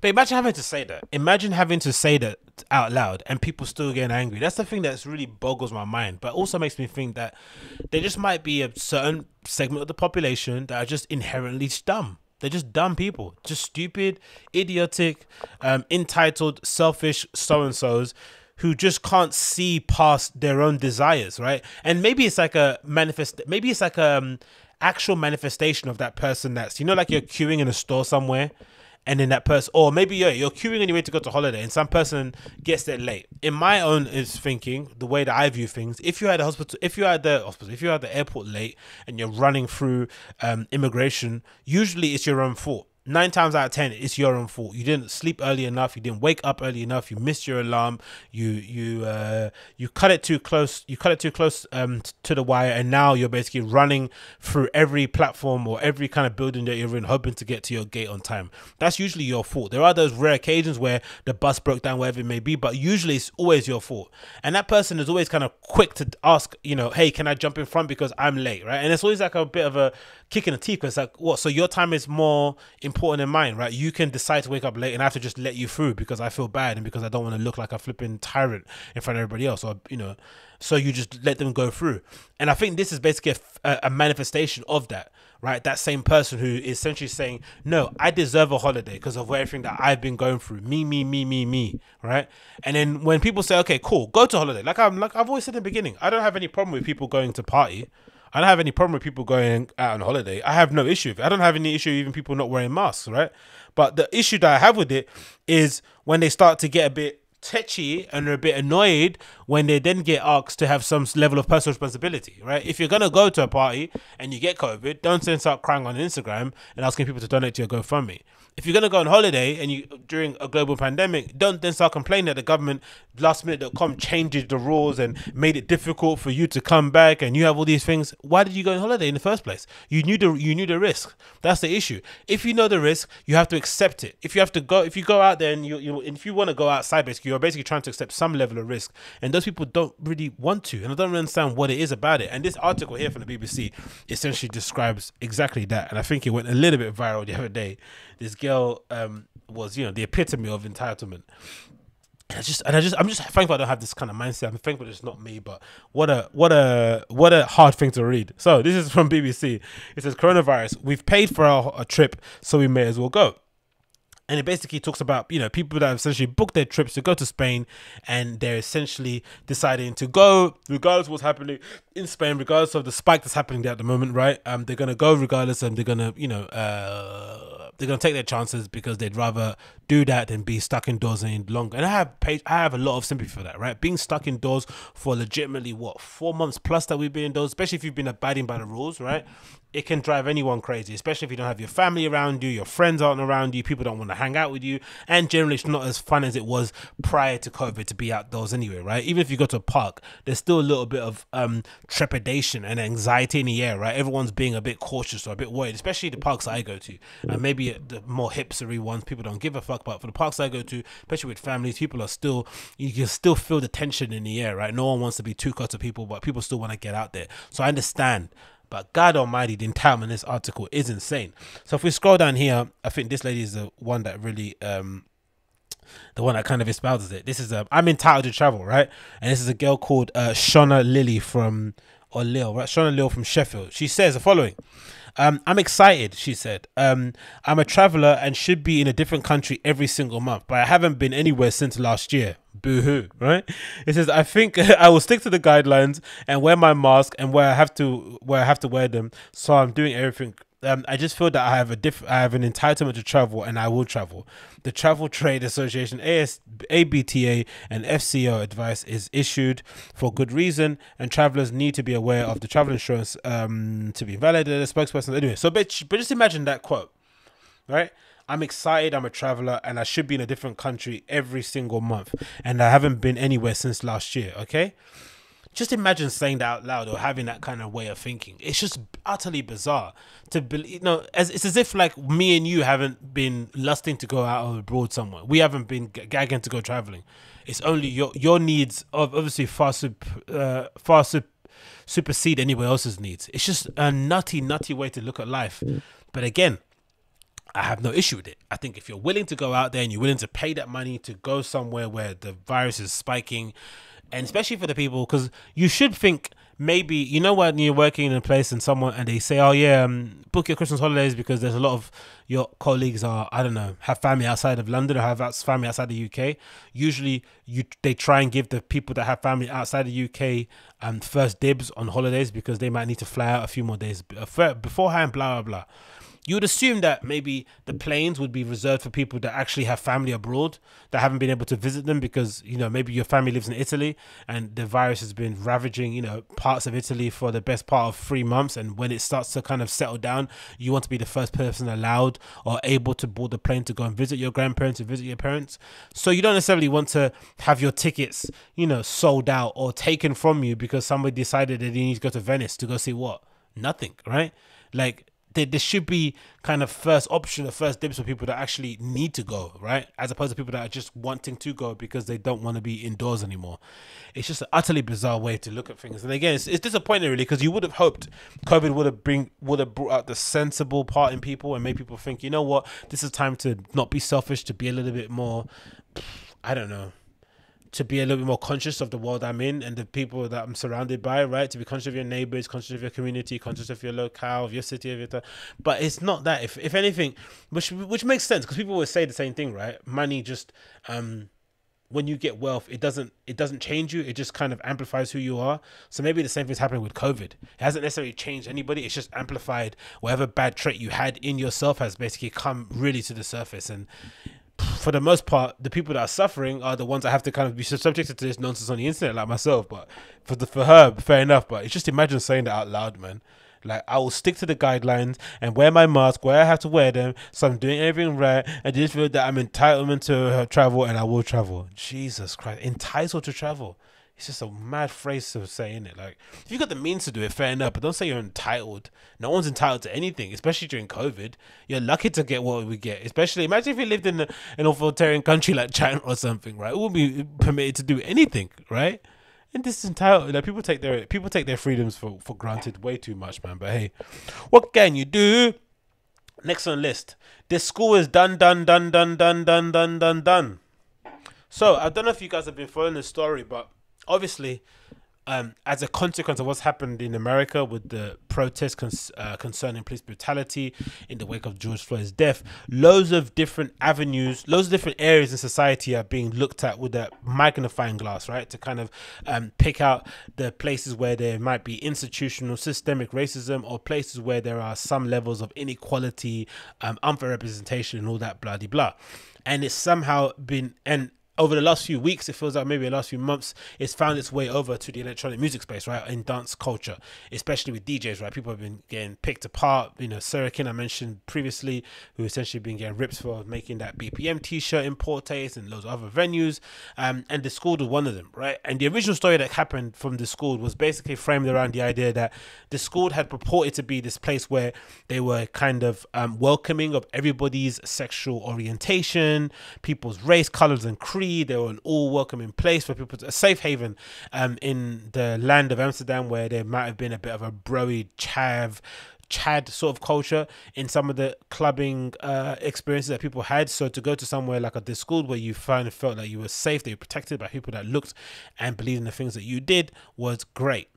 But imagine having to say that. Imagine having to say that out loud and people still getting angry. That's the thing that's really boggles my mind. But also makes me think that there just might be a certain segment of the population that are just inherently dumb. They're just dumb people, just stupid, idiotic, um, entitled, selfish so and so's who just can't see past their own desires, right? And maybe it's like a manifest. Maybe it's like a um, actual manifestation of that person that's you know like you're queuing in a store somewhere and then that person, or maybe yeah, you're queuing anyway to go to holiday, and some person gets there late. In my own is thinking, the way that I view things, if you're at the hospital, if you're at the hospital, if you're at the airport late, and you're running through um, immigration, usually it's your own fault nine times out of ten it's your own fault. You didn't sleep early enough. You didn't wake up early enough. You missed your alarm. You you uh you cut it too close. You cut it too close um to the wire and now you're basically running through every platform or every kind of building that you're in hoping to get to your gate on time. That's usually your fault. There are those rare occasions where the bus broke down wherever it may be but usually it's always your fault. And that person is always kind of quick to ask you know hey can i jump in front because i'm late? Right? And it's always like a bit of a kick in the teeth because like what so your time is more important than mine right? You can decide to wake up late and i have to just let you through because i feel bad and because i don't want to look like a flipping tyrant in front of everybody else or you know so you just let them go through. And i think this is basically a, a manifestation of that right? That same person who is essentially saying no i deserve a holiday because of everything that i've been going through. Me me me me me right? And then when people say okay cool go to holiday like i'm like i've always said in the beginning i don't have any problem with people going to party I don't have any problem with people going out on holiday. I have no issue with it. I don't have any issue even people not wearing masks, right? But the issue that I have with it is when they start to get a bit tetchy and they're a bit annoyed when they then get asked to have some level of personal responsibility, right? If you're gonna go to a party and you get COVID, don't start crying on Instagram and asking people to donate to your GoFundMe if you're gonna go on holiday and you during a global pandemic, don't then start complaining that the government last lastminute.com changes the rules and made it difficult for you to come back and you have all these things. Why did you go on holiday in the first place? You knew the you knew the risk. That's the issue. If you know the risk, you have to accept it. If you have to go if you go out there and you, you if you want to go outside basically you're basically trying to accept some level of risk. And those people don't really want to. And I don't understand what it is about it. And this article here from the BBC essentially describes exactly that. And I think it went a little bit viral the other day this girl um, was, you know, the epitome of entitlement. And I just and I just I'm just thankful I don't have this kind of mindset. I'm thankful it's not me, but what a what a what a hard thing to read. So this is from BBC. It says coronavirus. We've paid for our, our trip, so we may as well go and it basically talks about you know people that have essentially booked their trips to go to Spain, and they're essentially deciding to go regardless of what's happening in Spain, regardless of the spike that's happening there at the moment, right? Um, they're gonna go regardless, and they're gonna you know uh they're gonna take their chances because they'd rather do that than be stuck indoors any longer. And I have paid, I have a lot of sympathy for that, right? Being stuck indoors for legitimately what four months plus that we've been indoors, especially if you've been abiding by the rules, right? It can drive anyone crazy, especially if you don't have your family around you, your friends aren't around you, people don't want to hang out with you, and generally it's not as fun as it was prior to COVID to be outdoors anyway, right? Even if you go to a park, there's still a little bit of um, trepidation and anxiety in the air, right? Everyone's being a bit cautious or a bit worried, especially the parks I go to, and maybe the more hipstery ones, people don't give a fuck. But for the parks I go to, especially with families, people are still you can still feel the tension in the air, right? No one wants to be too close to people, but people still want to get out there. So I understand but God Almighty, the entitlement in this article is insane. So if we scroll down here, I think this lady is the one that really, um, the one that kind of espouses it. This is a I'm entitled to travel, right? And this is a girl called uh, Shona Lily from or Lil, right? Shona Lil from Sheffield. She says the following. Um, I'm excited, she said. Um, I'm a traveler and should be in a different country every single month, but I haven't been anywhere since last year. Boo hoo, right? It says I think I will stick to the guidelines and wear my mask and where I have to where I have to wear them. So I'm doing everything um, I just feel that I have a diff- I have an entitlement to travel, and I will travel. The Travel Trade Association, AS- ABTA, and FCO advice is issued for good reason, and travelers need to be aware of the travel insurance um, to be validated. A spokesperson, anyway. So, but, but just imagine that quote, right? I'm excited. I'm a traveler, and I should be in a different country every single month, and I haven't been anywhere since last year. Okay just imagine saying that out loud or having that kind of way of thinking. It's just utterly bizarre to believe. You know, as it's as if like me and you haven't been lusting to go out abroad somewhere. We haven't been gagging to go traveling. It's only your your needs of obviously far sup, uh, far sup, supersede anyone else's needs. It's just a nutty, nutty way to look at life. But again, I have no issue with it. I think if you're willing to go out there and you're willing to pay that money to go somewhere where the virus is spiking and especially for the people because you should think maybe you know when you're working in a place and someone and they say oh yeah um, book your christmas holidays because there's a lot of your colleagues are i don't know have family outside of london or have family outside the uk usually you they try and give the people that have family outside the uk um, first dibs on holidays because they might need to fly out a few more days beforehand blah blah blah you would assume that maybe the planes would be reserved for people that actually have family abroad that haven't been able to visit them because you know maybe your family lives in Italy and the virus has been ravaging you know parts of Italy for the best part of three months. And when it starts to kind of settle down you want to be the first person allowed or able to board the plane to go and visit your grandparents and visit your parents. So you don't necessarily want to have your tickets you know sold out or taken from you because somebody decided that you need to go to Venice to go see what? Nothing right? Like there, should be kind of first option or first dibs for people that actually need to go, right? As opposed to people that are just wanting to go because they don't want to be indoors anymore. It's just an utterly bizarre way to look at things. And again, it's, it's disappointing really because you would have hoped COVID would have bring would have brought out the sensible part in people and made people think, you know what, this is time to not be selfish, to be a little bit more, I don't know, to be a little bit more conscious of the world I'm in and the people that I'm surrounded by, right? To be conscious of your neighbors, conscious of your community, conscious of your locale, of your city, of your. T- but it's not that. If if anything, which which makes sense because people always say the same thing, right? Money just um when you get wealth, it doesn't it doesn't change you. It just kind of amplifies who you are. So maybe the same thing's happening with COVID. It hasn't necessarily changed anybody. It's just amplified whatever bad trait you had in yourself has basically come really to the surface. And for the most part, the people that are suffering are the ones that have to kind of be subjected to this nonsense on the internet, like myself. But for the for her, fair enough. But it's just imagine saying that out loud, man. Like I will stick to the guidelines and wear my mask where I have to wear them. So I'm doing everything right. I just feel that I'm entitled to travel and I will travel. Jesus Christ, entitled to travel. It's just a mad phrase to say in it. Like, if you got the means to do it, fair enough. But don't say you're entitled. No one's entitled to anything, especially during COVID. You're lucky to get what we get. Especially, imagine if you lived in a, an authoritarian country like China or something, right? It would be permitted to do anything, right? And this is entitled. Like people take their people take their freedoms for for granted way too much, man. But hey, what can you do? Next on the list, this school is done, done, done, done, done, done, done, done, done. So I don't know if you guys have been following the story, but obviously, um, as a consequence of what's happened in America with the protests cons- uh, concerning police brutality in the wake of George Floyd's death, loads of different avenues, loads of different areas in society are being looked at with a magnifying glass, right? To kind of um, pick out the places where there might be institutional systemic racism or places where there are some levels of inequality, um, unfair representation, and all that blah blah blah. And it's somehow been and over the last few weeks, it feels like maybe the last few months, it's found its way over to the electronic music space, right? In dance culture, especially with DJs, right? People have been getting picked apart. You know, Sarakin, I mentioned previously, who essentially been getting ripped for making that BPM t shirt in Portes and loads of other venues. Um, and De School was one of them, right? And the original story that happened from De School was basically framed around the idea that De School had purported to be this place where they were kind of um, welcoming of everybody's sexual orientation, people's race, colors, and creed they were an all welcoming place for people, to, a safe haven um, in the land of Amsterdam where there might have been a bit of a broy chav Chad sort of culture in some of the clubbing uh, experiences that people had. So to go to somewhere like a school where you finally felt that you were safe, that you were protected by people that looked and believed in the things that you did was great.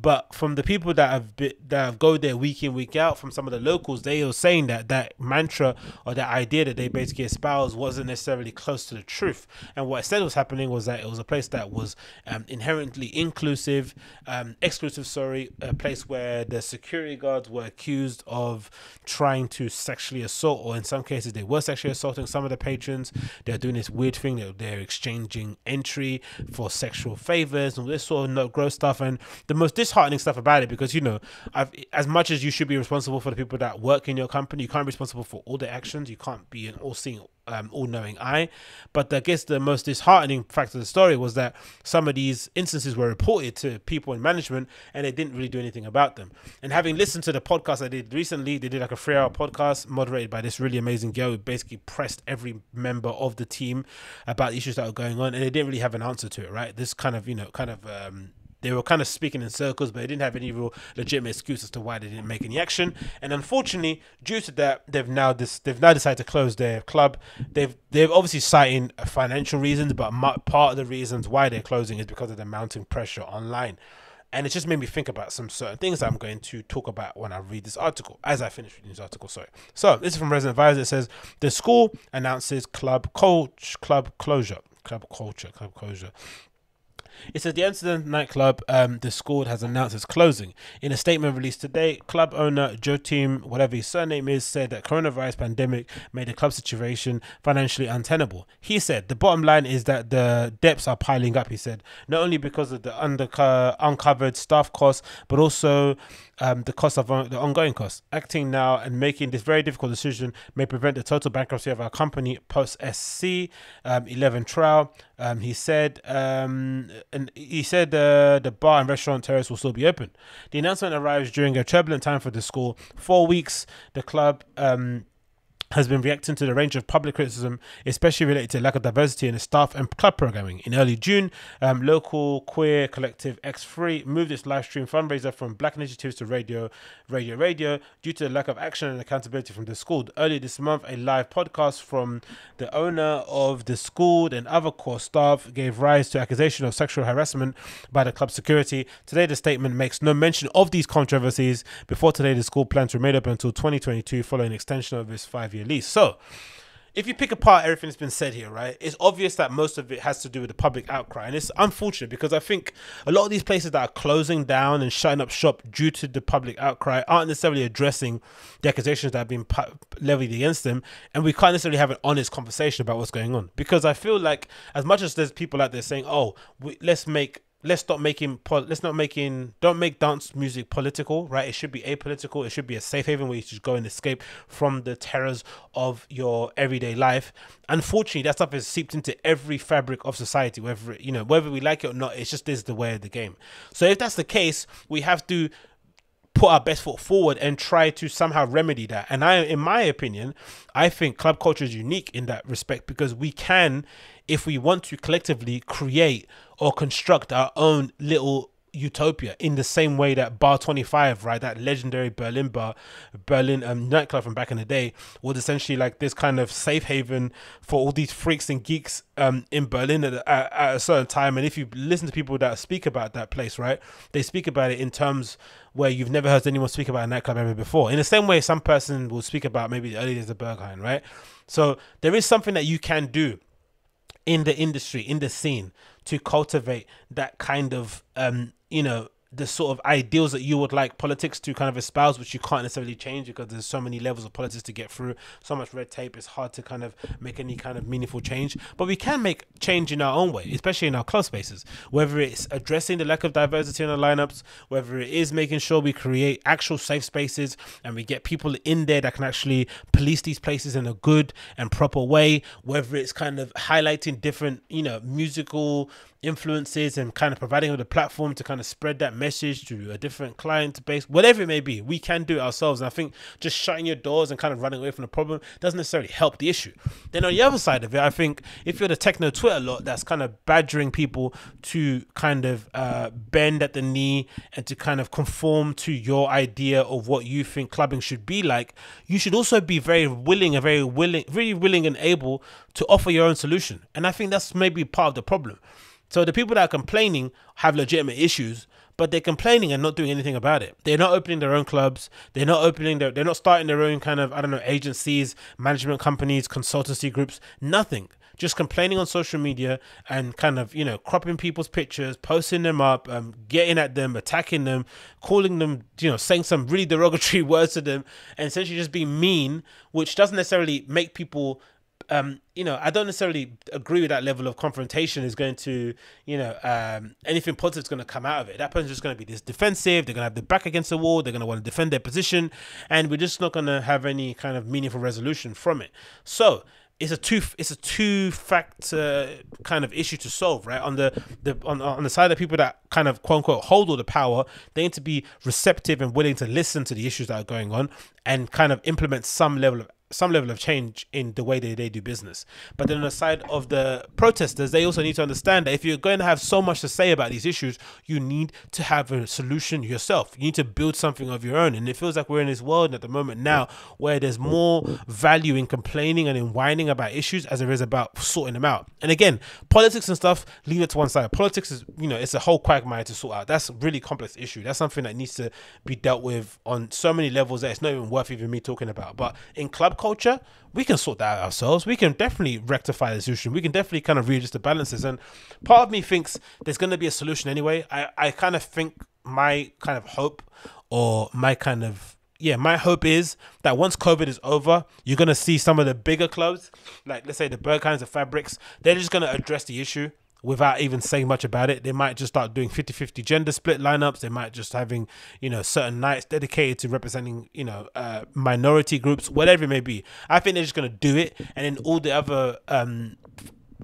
But from the people that have been, that have go there week in week out, from some of the locals, they were saying that that mantra or that idea that they basically espoused wasn't necessarily close to the truth. And what instead was happening was that it was a place that was um, inherently inclusive, um, exclusive. Sorry, a place where the security guards were accused of trying to sexually assault, or in some cases they were sexually assaulting some of the patrons. They're doing this weird thing that they're exchanging entry for sexual favors and this sort of gross stuff. And the most disheartening stuff about it because you know, I've, as much as you should be responsible for the people that work in your company, you can't be responsible for all the actions. You can't be an all-seeing, um, all-knowing eye. But I guess the most disheartening fact of the story was that some of these instances were reported to people in management, and they didn't really do anything about them. And having listened to the podcast I did recently, they did like a three-hour podcast moderated by this really amazing girl who basically pressed every member of the team about issues that were going on, and they didn't really have an answer to it. Right, this kind of you know kind of um, they were kind of speaking in circles, but they didn't have any real legitimate excuse as to why they didn't make any action. And unfortunately, due to that, they've now this they've now decided to close their club. They've they've obviously citing financial reasons, but part of the reasons why they're closing is because of the mounting pressure online. And it just made me think about some certain things I'm going to talk about when I read this article, as I finish reading this article. Sorry. So this is from Resident Advisor. It says De School announces club coach club closure. Club culture, club closure. It says the Amsterdam nightclub, um, De School, has announced its closing. In a statement released today, club owner Joachim, whatever his surname is, said that coronavirus pandemic made the club situation financially untenable. He said the bottom line is that the debts are piling up. He said not only because of the under uncovered staff costs, but also um, the cost of uh, the ongoing costs. Acting now and making this very difficult decision may prevent the total bankruptcy of our company post SC um, 11 trial. Um, he said, um, and he said uh, the bar and restaurant terrace will still be open. The announcement arrives during a turbulent time for De School. Four weeks, the club um, has been reacting to the range of public criticism, especially related to lack of diversity in the staff and club programming. In early June, um, local queer collective X3 moved its live stream fundraiser from Black initiatives to radio, radio, radio due to the lack of action and accountability from De School. Earlier this month, a live podcast from the owner of De School and other core staff gave rise to accusation of sexual harassment by the club security. Today, the statement makes no mention of these controversies. Before today, De School plans to remain open until 2022 following extension of its five-year year lease. So, if you pick apart everything that's been said here, right, it's obvious that most of it has to do with the public outcry. And it's unfortunate because I think a lot of these places that are closing down and shutting up shop due to the public outcry aren't necessarily addressing the accusations that have been levied against them. And we can't necessarily have an honest conversation about what's going on. Because I feel like, as much as there's people out there saying, oh, we, let's make let's stop making let's not making don't make dance music political right? It should be apolitical. It should be a safe haven where you should go and escape from the terrors of your everyday life. Unfortunately that stuff is seeped into every fabric of society whether you know whether we like it or not it's just is the way of the game. So if that's the case we have to put our best foot forward and try to somehow remedy that. And I, in my opinion, I think club culture is unique in that respect because we can, if we want to collectively create or construct our own little utopia in the same way that bar 25 right that legendary berlin bar berlin um, nightclub from back in the day was essentially like this kind of safe haven for all these freaks and geeks um, in berlin at, at, at, a certain time. And if you listen to people that speak about that place right they speak about it in terms where you've never heard anyone speak about a nightclub ever before. In the same way some person will speak about maybe the early days of berghain right? So there is something that you can do in the industry, in the scene, to cultivate that kind of, um, you know, the sort of ideals that you would like politics to kind of espouse, which you can't necessarily change because there's so many levels of politics to get through, so much red tape. It's hard to kind of make any kind of meaningful change. But we can make change in our own way, especially in our club spaces. Whether it's addressing the lack of diversity in our lineups, whether it is making sure we create actual safe spaces and we get people in there that can actually police these places in a good and proper way, whether it's kind of highlighting different, you know, musical influences and kind of providing with a platform to kind of spread that message to a different client base, whatever it may be, we can do it ourselves. And I think just shutting your doors and kind of running away from the problem doesn't necessarily help the issue. Then on the other side of it, I think if you're the techno Twitter lot that's kind of badgering people to kind of uh, bend at the knee and to kind of conform to your idea of what you think clubbing should be like, you should also be very willing and very willing, really willing and able to offer your own solution. And I think that's maybe part of the problem. So the people that are complaining have legitimate issues, but they're complaining and not doing anything about it. They're not opening their own clubs. They're not opening their. They're not starting their own kind of I don't know agencies, management companies, consultancy groups. Nothing. Just complaining on social media and kind of you know cropping people's pictures, posting them up, um, getting at them, attacking them, calling them, you know, saying some really derogatory words to them, and essentially just being mean, which doesn't necessarily make people um, you know, I don't necessarily agree with that level of confrontation is going to, you know, um, anything positive is going to come out of it. That person's just going to be this defensive. They're going to have their back against the wall. They're going to want to defend their position, and we're just not going to have any kind of meaningful resolution from it. So it's a two it's a two factor kind of issue to solve right on the the on, on the side of people that kind of quote unquote hold all the power they need to be receptive and willing to listen to the issues that are going on and kind of implement some level of some level of change in the way they, they do business. But then on the side of the protesters, they also need to understand that if you're going to have so much to say about these issues, you need to have a solution yourself. You need to build something of your own. And it feels like we're in this world at the moment now where there's more value in complaining and in whining about issues as there is about sorting them out. And again, politics and stuff, leave it to one side. Politics is, you know, it's a whole quagmire to sort out. That's really complex issue. That's something that needs to be dealt with on so many levels that it's not even worth even me talking about. But in club culture, we can sort that out ourselves. We can definitely rectify the solution. We can definitely kind of readjust the balances. And part of me thinks there's going to be a solution anyway. I, I kind of think my kind of hope or my kind of yeah, my hope is that once COVID is over, you're gonna see some of the bigger clubs, like let's say the Berghains the Fabrics, they're just gonna address the issue without even saying much about it. They might just start doing 50-50 gender split lineups. They might just having, you know, certain nights dedicated to representing, you know, uh, minority groups, whatever it may be. I think they're just gonna do it, and then all the other um,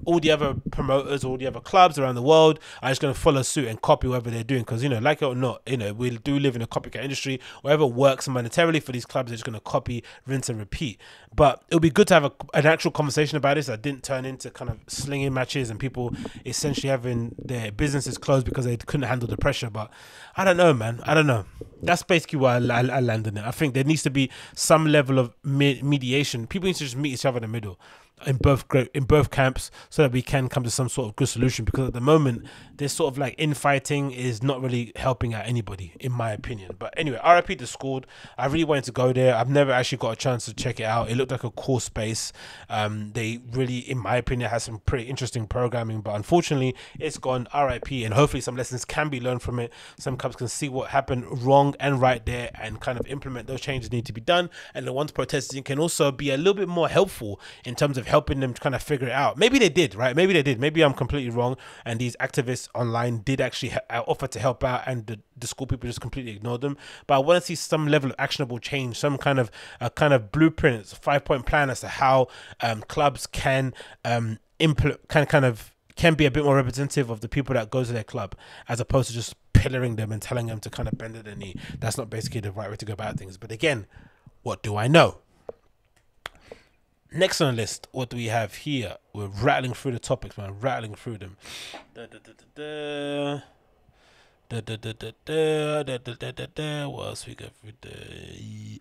all the other promoters, all the other clubs around the world are just going to follow suit and copy whatever they're doing. Because, you know, like it or not, you know, we do live in a copycat industry. Whatever works monetarily for these clubs, they're just going to copy, rinse, and repeat. But it would be good to have a, an actual conversation about this that didn't turn into kind of slinging matches and people essentially having their businesses closed because they couldn't handle the pressure. But I don't know, man. I don't know. That's basically why I, I, I landed it. I think there needs to be some level of me- mediation. People need to just meet each other in the middle in both in both camps so that we can come to some sort of good solution because at the moment this sort of like infighting is not really helping out anybody in my opinion. But anyway RIP De School I really wanted to go there. I've never actually got a chance to check it out. It looked like a cool space. Um, they really in my opinion has some pretty interesting programming. But unfortunately it's gone RIP and hopefully some lessons can be learned from it. Some clubs can see what happened wrong and right there and kind of implement those changes need to be done. And the ones protesting can also be a little bit more helpful in terms of helping them to kind of figure it out. Maybe they did, right? Maybe they did. Maybe I'm completely wrong. And these activists online did actually uh, offer to help out, and the, De School people just completely ignored them. But I want to see some level of actionable change, some kind of a kind of blueprint, five point plan as to how um, clubs can um, implement, kind kind of can be a bit more representative of the people that go to their club, as opposed to just pillaring them and telling them to kind of bend at the knee. That's not basically the right way to go about things. But again, what do I know? Next on the list, what do we have here? We're rattling through the topics, man. Rattling through them. What else we got?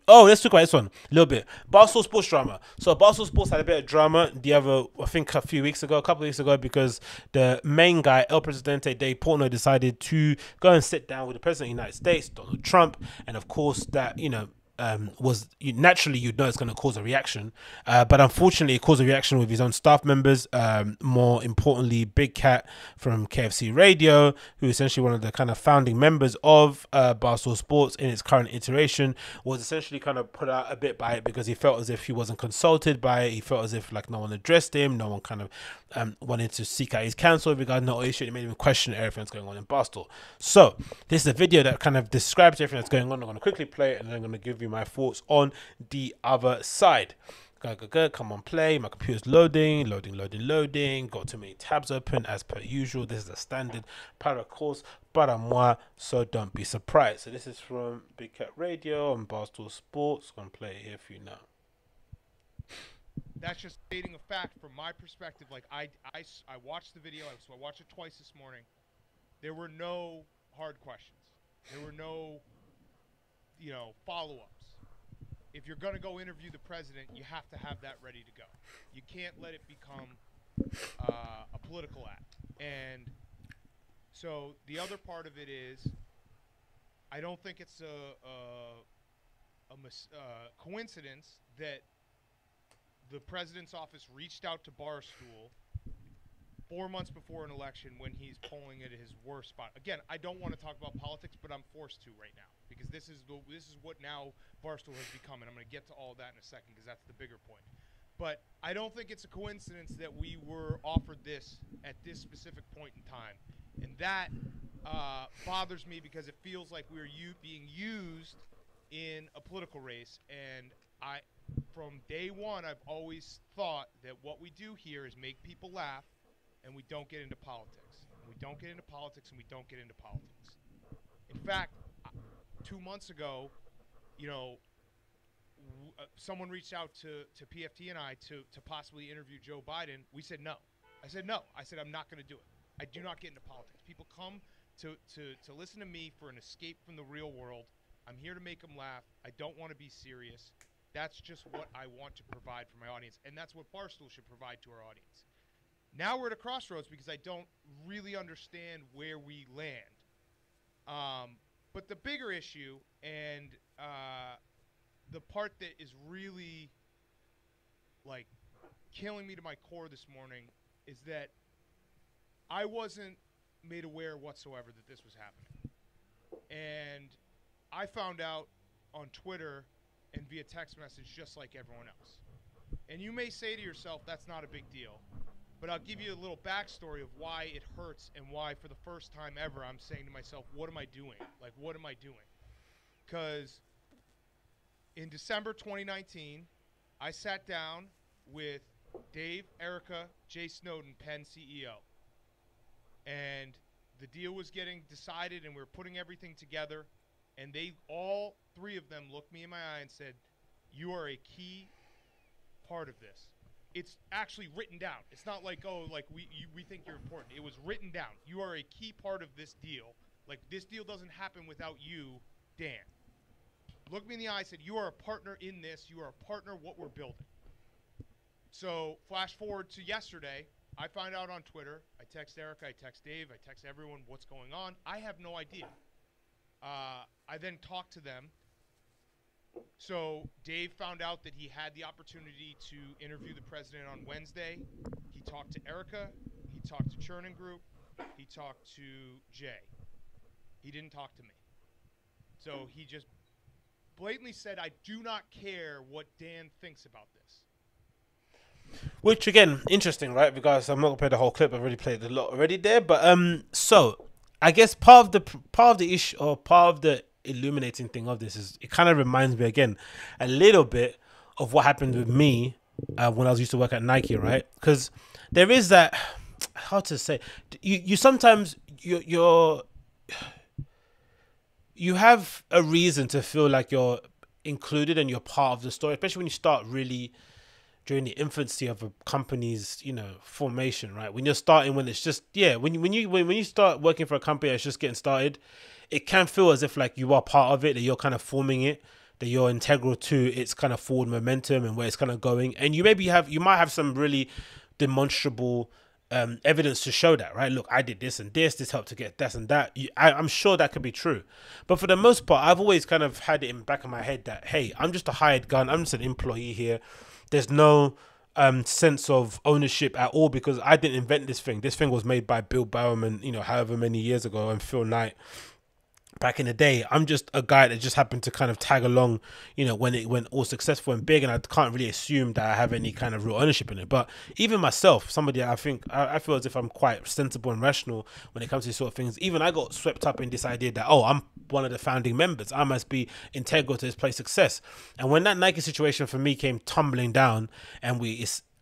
Oh, let's talk about this one a little bit. Barstool Sports drama. So Barstool Sports had a bit of drama the other, I think, a few weeks ago, a couple of weeks ago, because the main guy, El Presidente de Porno, decided to go and sit down with the president of the United States, Donald Trump, and of course that you know um, was naturally you'd know it's going to cause a reaction, uh, but unfortunately it caused a reaction with his own staff members. Um, more importantly, Big Cat from KFC Radio, who essentially one of the kind of founding members of uh, Barstool Sports in its current iteration, was essentially kind of put out a bit by it because he felt as if he wasn't consulted by it. He felt as if like no one addressed him, no one kind of um, wanted to seek out his counsel regarding that issue. It made him question everything that's going on in Barstool. So this is a video that kind of describes everything that's going on. I'm going to quickly play it and then I'm going to give you my thoughts on the other side. Go, go, go, come on, play. My computer's loading, loading, loading, loading. Got too many tabs open as per usual. This is a standard para course para moi, so don't be surprised. So this is from Big Cat Radio and Barstool Sports. To play it here for you now that's just stating a fact from my perspective. Like I, I, I watched the video, so I watched it twice this morning. There were no hard questions. There were no, you know, follow-ups. If you're gonna go interview the president, you have to have that ready to go. You can't let it become uh, a political act. And so the other part of it is, I don't think it's a, a, a mis- uh, coincidence that the president's office reached out to Barstool four months before an election when he's polling at his worst spot. Again, I don't want to talk about politics, but I'm forced to right now because this is the this is what now Barstool has become, and I'm going to get to all that in a second because that's the bigger point. But I don't think it's a coincidence that we were offered this at this specific point in time, and that uh, bothers me because it feels like we're u- being used in a political race, and I from day one, I've always thought that what we do here is make people laugh, and we don't get into politics. We don't get into politics, and we don't get into politics. In fact, two months ago, you know, uh, someone reached out to, to PFT and I to, to possibly interview Joe Biden. We said no. I said no. I said I'm not going to do it. I do not get into politics. People come to, to, to listen to me for an escape from the real world. I'm here to make them laugh. I don't want to be serious. That's just what I want to provide for my audience, and that's what Barstool should provide to our audience. Now we're at a crossroads because I don't really understand where we land. Um, but the bigger issue and uh, the part that is really like killing me to my core this morning is that I wasn't made aware whatsoever that this was happening. And I found out on Twitter and via text message just like everyone else. And you may say to yourself, that's not a big deal. But I'll give you a little backstory of why it hurts and why, for the first time ever, I'm saying to myself, what am I doing? Like, what am I doing? Because in December 2019, I sat down with Dave, Erika, Jay Snowden, Penn CEO. And the deal was getting decided and we were putting everything together. And they all three of them looked me in my eye and said, You are a key part of this. It's actually written down. It's not like, oh, like we you, we think you're important. It was written down. You are a key part of this deal. Like this deal doesn't happen without you, Dan. Looked me in the eye, said, You are a partner in this. You are a partner what we're building. So flash forward to yesterday. I find out on Twitter. I text Eric. I text Dave. I text everyone what's going on. I have no idea. Uh, I then talked to them. So Dave found out that he had the opportunity to interview the president on Wednesday. He talked to Erika. He talked to Chernin Group. He talked to Jay. He didn't talk to me. So he just blatantly said, I do not care what Dan thinks about this. Which again, interesting, right? Because I'm not gonna play the whole clip. I've already played a lot already there. But um, so I guess part of the part of the issue or part of the illuminating thing of this is it kind of reminds me again a little bit of what happened with me uh, when I was used to work at Nike, right? Because there is that how to say you you sometimes you you're you have a reason to feel like you're included and you're part of the story, especially when you start really during the infancy of a company's you know formation right when you're starting when it's just yeah when you when you when, when you start working for a company that's just getting started it can feel as if like you are part of it that you're kind of forming it that you're integral to its kind of forward momentum and where it's kind of going and you maybe have you might have some really demonstrable um, evidence to show that, right? Look, I did this and this. This helped to get this and that. You, I, I'm sure that could be true, but for the most part, I've always kind of had it in the back of my head that hey, I'm just a hired gun. I'm just an employee here. There's no um, sense of ownership at all because I didn't invent this thing. This thing was made by Bill Bowerman, you know, however many years ago, and Phil Knight back in the day. I'm just a guy that just happened to kind of tag along, you know, when it went all successful and big, and I can't really assume that I have any kind of real ownership in it. But even myself, somebody I think I, feel as if I'm quite sensible and rational when it comes to these sort of things. Even I got swept up in this idea that oh, I'm one of the founding members. I must be integral to this place success. And when that Nike situation for me came tumbling down, and we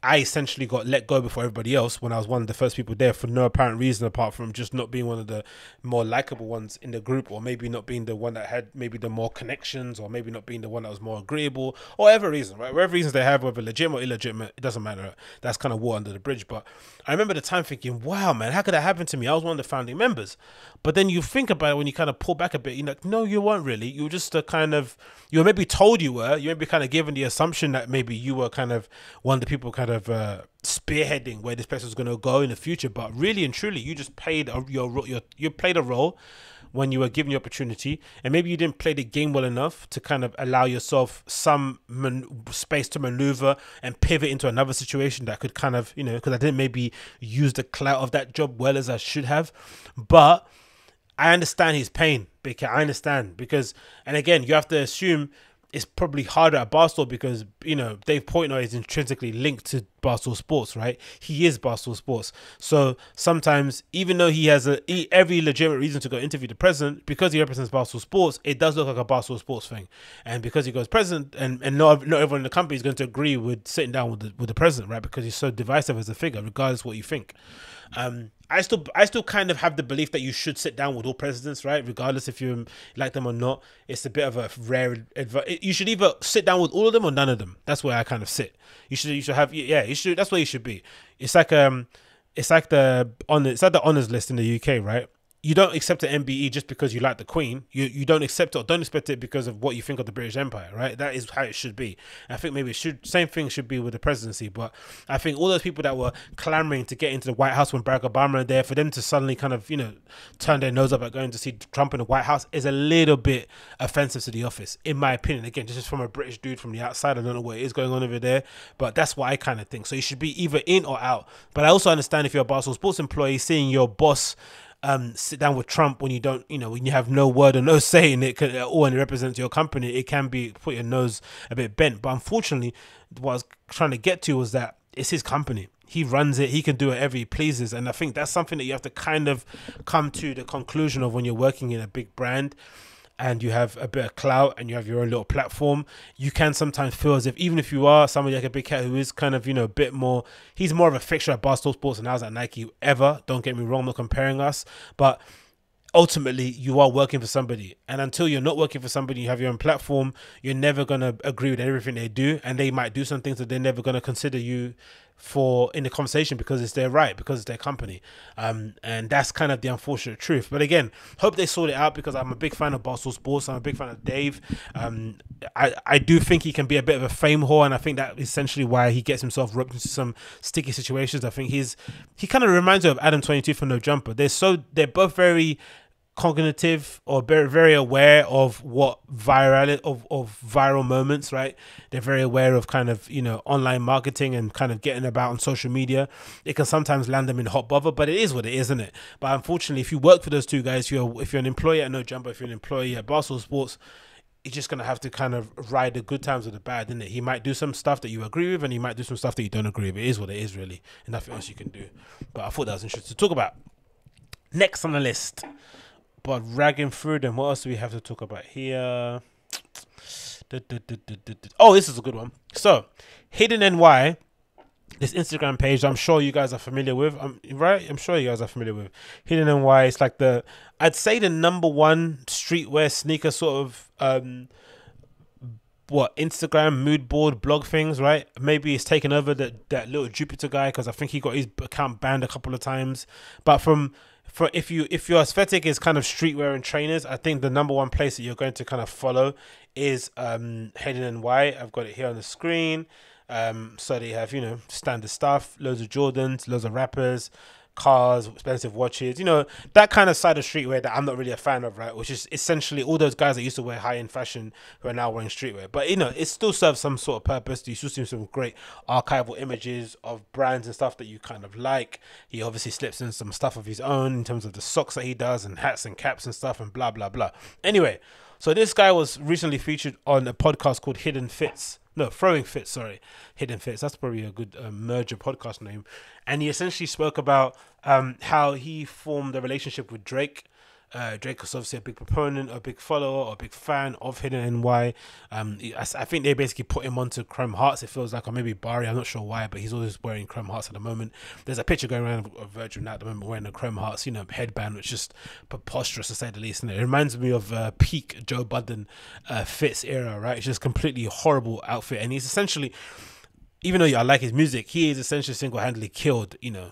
I essentially got let go before everybody else when I was one of the first people there for no apparent reason apart from just not being one of the more likable ones in the group, or maybe not being the one that had maybe the more connections, or maybe not being the one that was more agreeable, or whatever reason, right? Whatever reasons they have, whether legitimate or illegitimate, it doesn't matter. That's kind of war under the bridge. But I remember the time thinking, wow, man, how could that happen to me? I was one of the founding members. But then you think about it when you kind of pull back a bit, you're like, no, you weren't really. You were just a kind of, you were maybe told you were, you maybe kind of given the assumption that maybe you were kind of one of the people kind of uh, spearheading where this was going to go in the future. But really and truly, you just played a, your, your, you played a role when you were given the opportunity, and maybe you didn't play the game well enough to kind of allow yourself some man- space to maneuver and pivot into another situation that could kind of, you know, because I didn't maybe use the clout of that job well as I should have. But I understand his pain because I understand because, and again, you have to assume it's probably harder at Barstool because you know Dave Portnoy is intrinsically linked to Barstool Sports, right? He is Barstool Sports, so sometimes even though he has a every legitimate reason to go interview the president because he represents Barstool Sports, it does look like a Barstool Sports thing, and because he goes president, and and not not everyone in the company is going to agree with sitting down with the with the president, right? Because he's so divisive as a figure, regardless what you think. Um, I still I still kind of have the belief that you should sit down with all presidents, right? Regardless if you like them or not. It's a bit of a rare. You should either sit down with all of them or none of them. That's where I kind of sit. You should you should have yeah. You should that's where you should be. It's like um, it's like the on it's like the honors list in the UK, right? You don't accept an MBE just because you like the Queen. You you don't accept it or don't expect it because of what you think of the British Empire, right? That is how it should be. I think maybe it should same thing should be with the presidency. But I think all those people that were clamoring to get into the White House when Barack Obama was there, for them to suddenly kind of you know turn their nose up at going to see Trump in the White House is a little bit offensive to the office, in my opinion. Again, just from a British dude from the outside, I don't know what is going on over there, but that's what I kind of think. So you should be either in or out. But I also understand if you're a Barstool Sports employee, seeing your boss um, sit down with Trump when you don't, you know, when you have no word or no say in it at all and it represents your company, it can be put your nose a bit bent. But unfortunately, what I was trying to get to was that it's his company. He runs it. He can do whatever he pleases, and I think that's something that you have to kind of come to the conclusion of when you're working in a big brand and you have a bit of clout and you have your own little platform, you can sometimes feel as if even if you are somebody like a big cat who is kind of, you know, a bit more he's more of a fixture at Barstool Sports and I was at Nike ever. Don't get me wrong, not comparing us. But ultimately you are working for somebody and until you're not working for somebody you have your own platform you're never going to agree with everything they do and they might do some things that they're never going to consider you for in the conversation because it's their right because it's their company. Um, and that's kind of the unfortunate truth. But again hope they sort it out because i'm a big fan of Barstool Sports. I'm a big fan of dave. Um, I, I do think he can be a bit of a fame whore and i think that essentially why he gets himself roped into some sticky situations. I think he's he kind of reminds me of adam 22 from no jumper. They're so they're both very cognitive or very very aware of what viral of, of viral moments right they're very aware of kind of you know online marketing and kind of getting about on social media it can sometimes land them in hot bother but it is what it is isn't it but unfortunately if you work for those two guys you're if you're an employee at no jumper if you're an employee at Barstool Sports you're just gonna have to kind of ride the good times with the bad, isn't it? He might do some stuff that you agree with, and he might do some stuff that you don't agree with. It is what it is, really, and nothing else you can do. But I thought that was interesting to talk about. Next on the list, but ragging through them, what else do we have to talk about here? Oh, this is a good one. So, Hidden NY, this Instagram page, I'm sure you guys are familiar with. I'm right. I'm sure you guys are familiar with Hidden NY. It's like the, I'd say the number one streetwear sneaker sort of um, what Instagram mood board blog things, right? Maybe it's taken over that that little Jupiter guy because I think he got his account banned a couple of times. But from for if you if your aesthetic is kind of streetwear and trainers, I think the number one place that you're going to kind of follow is um Hidden NY. I've got it here on the screen. Um, so they have you know standard stuff, loads of Jordans, loads of rappers, cars, expensive watches, you know, that kind of side of streetwear that I'm not really a fan of, right? Which is essentially all those guys that used to wear high end fashion who are now wearing streetwear. But you know, it still serves some sort of purpose. You still see some great archival images of brands and stuff that you kind of like. He obviously slips in some stuff of his own in terms of the socks that he does and hats and caps and stuff and blah blah blah. Anyway, so this guy was recently featured on a podcast called Hidden Fits no throwing fits sorry. Hidden fits that's probably a good uh, merger podcast name. And he essentially spoke about um, how he formed a relationship with drake uh, Drake is obviously a big proponent, a big follower, a big fan of Hidden NY. Um, I, I, think they basically put him onto Chrome Hearts. It feels like, or maybe Barry. I'm not sure why, but he's always wearing Chrome Hearts at the moment. There's a picture going around of Virgil now at the moment wearing a Chrome Hearts, you know, headband, which is just preposterous to say the least. And it reminds me of uh, peak Joe Budden uh, fits era, right? It's just completely horrible outfit, and he's essentially, even though I like his music, he is essentially single-handedly killed. You know,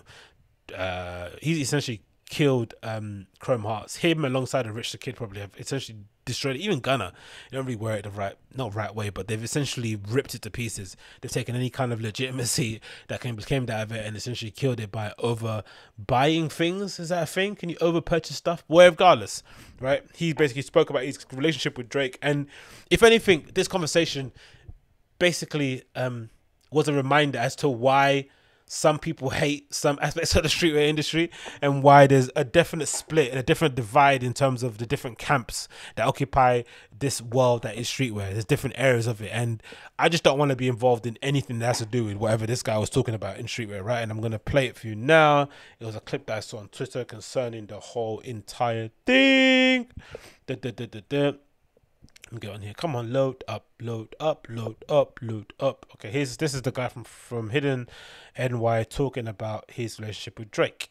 uh, he's essentially killed um, Chrome Hearts. Him alongside of Rich the Kid probably have essentially destroyed it. Even Gunna, you don't really wear it the right, not right way, but they've essentially ripped it to pieces. They've taken any kind of legitimacy that came came out of it and essentially killed it by over buying things. Is that a thing? Can you over purchase stuff? Well, regardless, right? He basically spoke about his relationship with Drake, and if anything, this conversation basically um, was a reminder as to why some people hate some aspects of the streetwear industry and why there's a definite split and a different divide in terms of the different camps that occupy this world that is streetwear. There's different areas of it. And I just don't want to be involved in anything that has to do with whatever this guy was talking about in streetwear, right? And I'm going to play it for you now. It was a clip that I saw on Twitter concerning the whole entire thing. Da, da, da. Let me get on here. Come on, load up, load up, load up, load up. Okay, here's this is the guy from from Hidden NY talking about his relationship with Drake.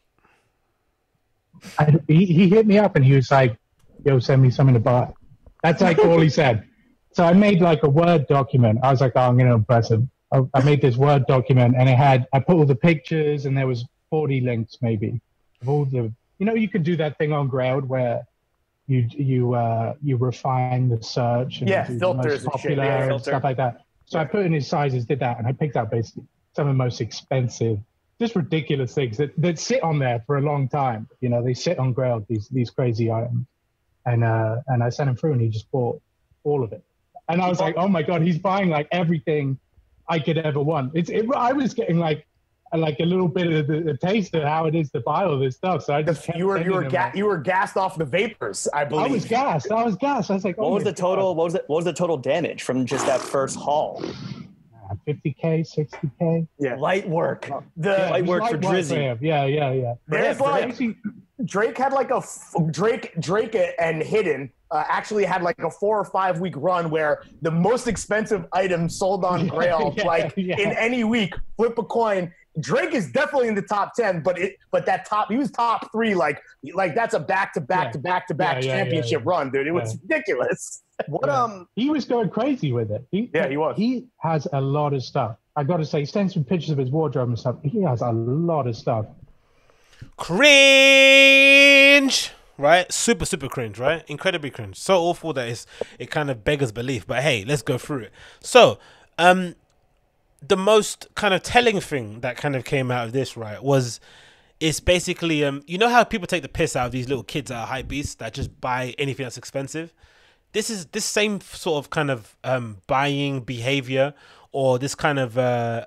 I, he, he hit me up and he was like, "Yo, send me something to buy." That's like all he said. So I made like a Word document. I was like, "Oh, I'm gonna impress him." I, I made this Word document and it had I put all the pictures and there was 40 links maybe of all the you know, you can do that thing on Grailed where you you uh, you refine the search and Yeah, filters and shit. Yeah, and stuff like that. So I put in his sizes, did that, and I picked out basically some of the most expensive, just ridiculous things that, that sit on there for a long time. You know, they sit on Grailed these these crazy items, and uh, and I sent him through, and he just bought all of it. And I was like, oh my god, he's buying like everything I could ever want. It's it, I was getting like like a little bit of the, the taste of how it is to buy all this stuff. So I just You were you were him, ga- like- you were gassed off the vapors, I believe. I was gassed. I was gassed. I was like, oh What was the total? What was the, what was the total damage from just that first haul? 50k, 60k. Yeah. Light work. The Yeah, light it was work for light work Drizzy. Yeah, yeah, yeah. there's For like Drake had like a f- Drake Drake and Hidden uh, actually had like a four or five week run where the most expensive item sold on Yeah, Grail yeah, like yeah. in any week flip a coin. Drake is definitely in the top ten, but it but that top he was top three like like that's a back to back to back to back Yeah, yeah, yeah, championship yeah. run, dude. It was ridiculous. What Yeah. um? he was going crazy with it. He, Yeah, he was. He has a lot of stuff. I got to say, he sends some pictures of his wardrobe and stuff. He has a lot of stuff. cringe right super super cringe right incredibly cringe so awful that it's it kind of beggars belief but hey let's go through it so um the most kind of telling thing that kind of came out of this right was it's basically um you know how people take the piss out of these little kids are hype beasts that just buy anything that's expensive? This is this same sort of kind of um buying behavior or this kind of uh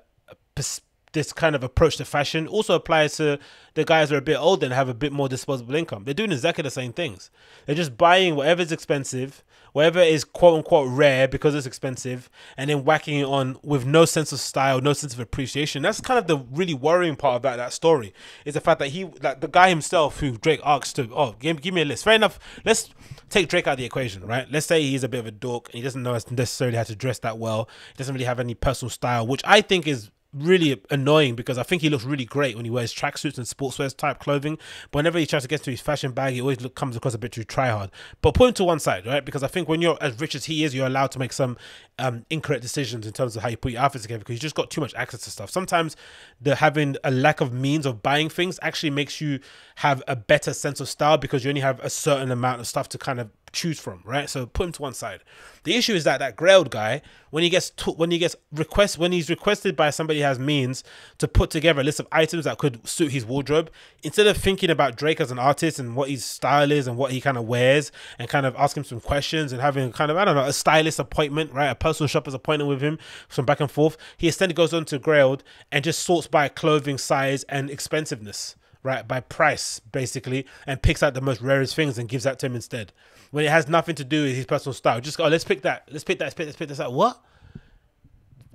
this kind of approach to fashion also applies to the guys who are a bit older and have a bit more disposable income. They're doing exactly the same things. They're just buying whatever's expensive, whatever is quote unquote rare because it's expensive, and then whacking it on with no sense of style, no sense of appreciation. That's kind of the really worrying part about that story is the fact that he, like the guy himself, who Drake asked to, oh, give, give me a list. Fair enough. Let's take Drake out of the equation, right? Let's say he's a bit of a dork and he doesn't know necessarily how to dress that well. He doesn't really have any personal style, which I think is really annoying because I think he looks really great when he wears tracksuits and sportswear type clothing. But whenever he tries to get to his fashion bag, he always look, comes across a bit too try hard. But put him to one side, right? Because I think when you're as rich as he is, you're allowed to make some um, incorrect decisions in terms of how you put your outfits together because you just got too much access to stuff. Sometimes the having a lack of means of buying things actually makes you have a better sense of style because you only have a certain amount of stuff to kind of choose from, right? So put him to one side. The issue is that that Grailed guy, when he gets to, when he gets request when he's requested by somebody who has means to put together a list of items that could suit his wardrobe, instead of thinking about Drake as an artist and what his style is and what he kind of wears, and kind of asking him some questions and having kind of I don't know a stylist appointment, right? A personal shopper's appointment with him, some back and forth. He instead goes on to Grailed and just sorts by clothing size and expensiveness right by price basically and picks out the most rarest things and gives that to him instead when it has nothing to do with his personal style. Just go oh, let's pick that. Let's pick that. Let's pick, let's pick this out what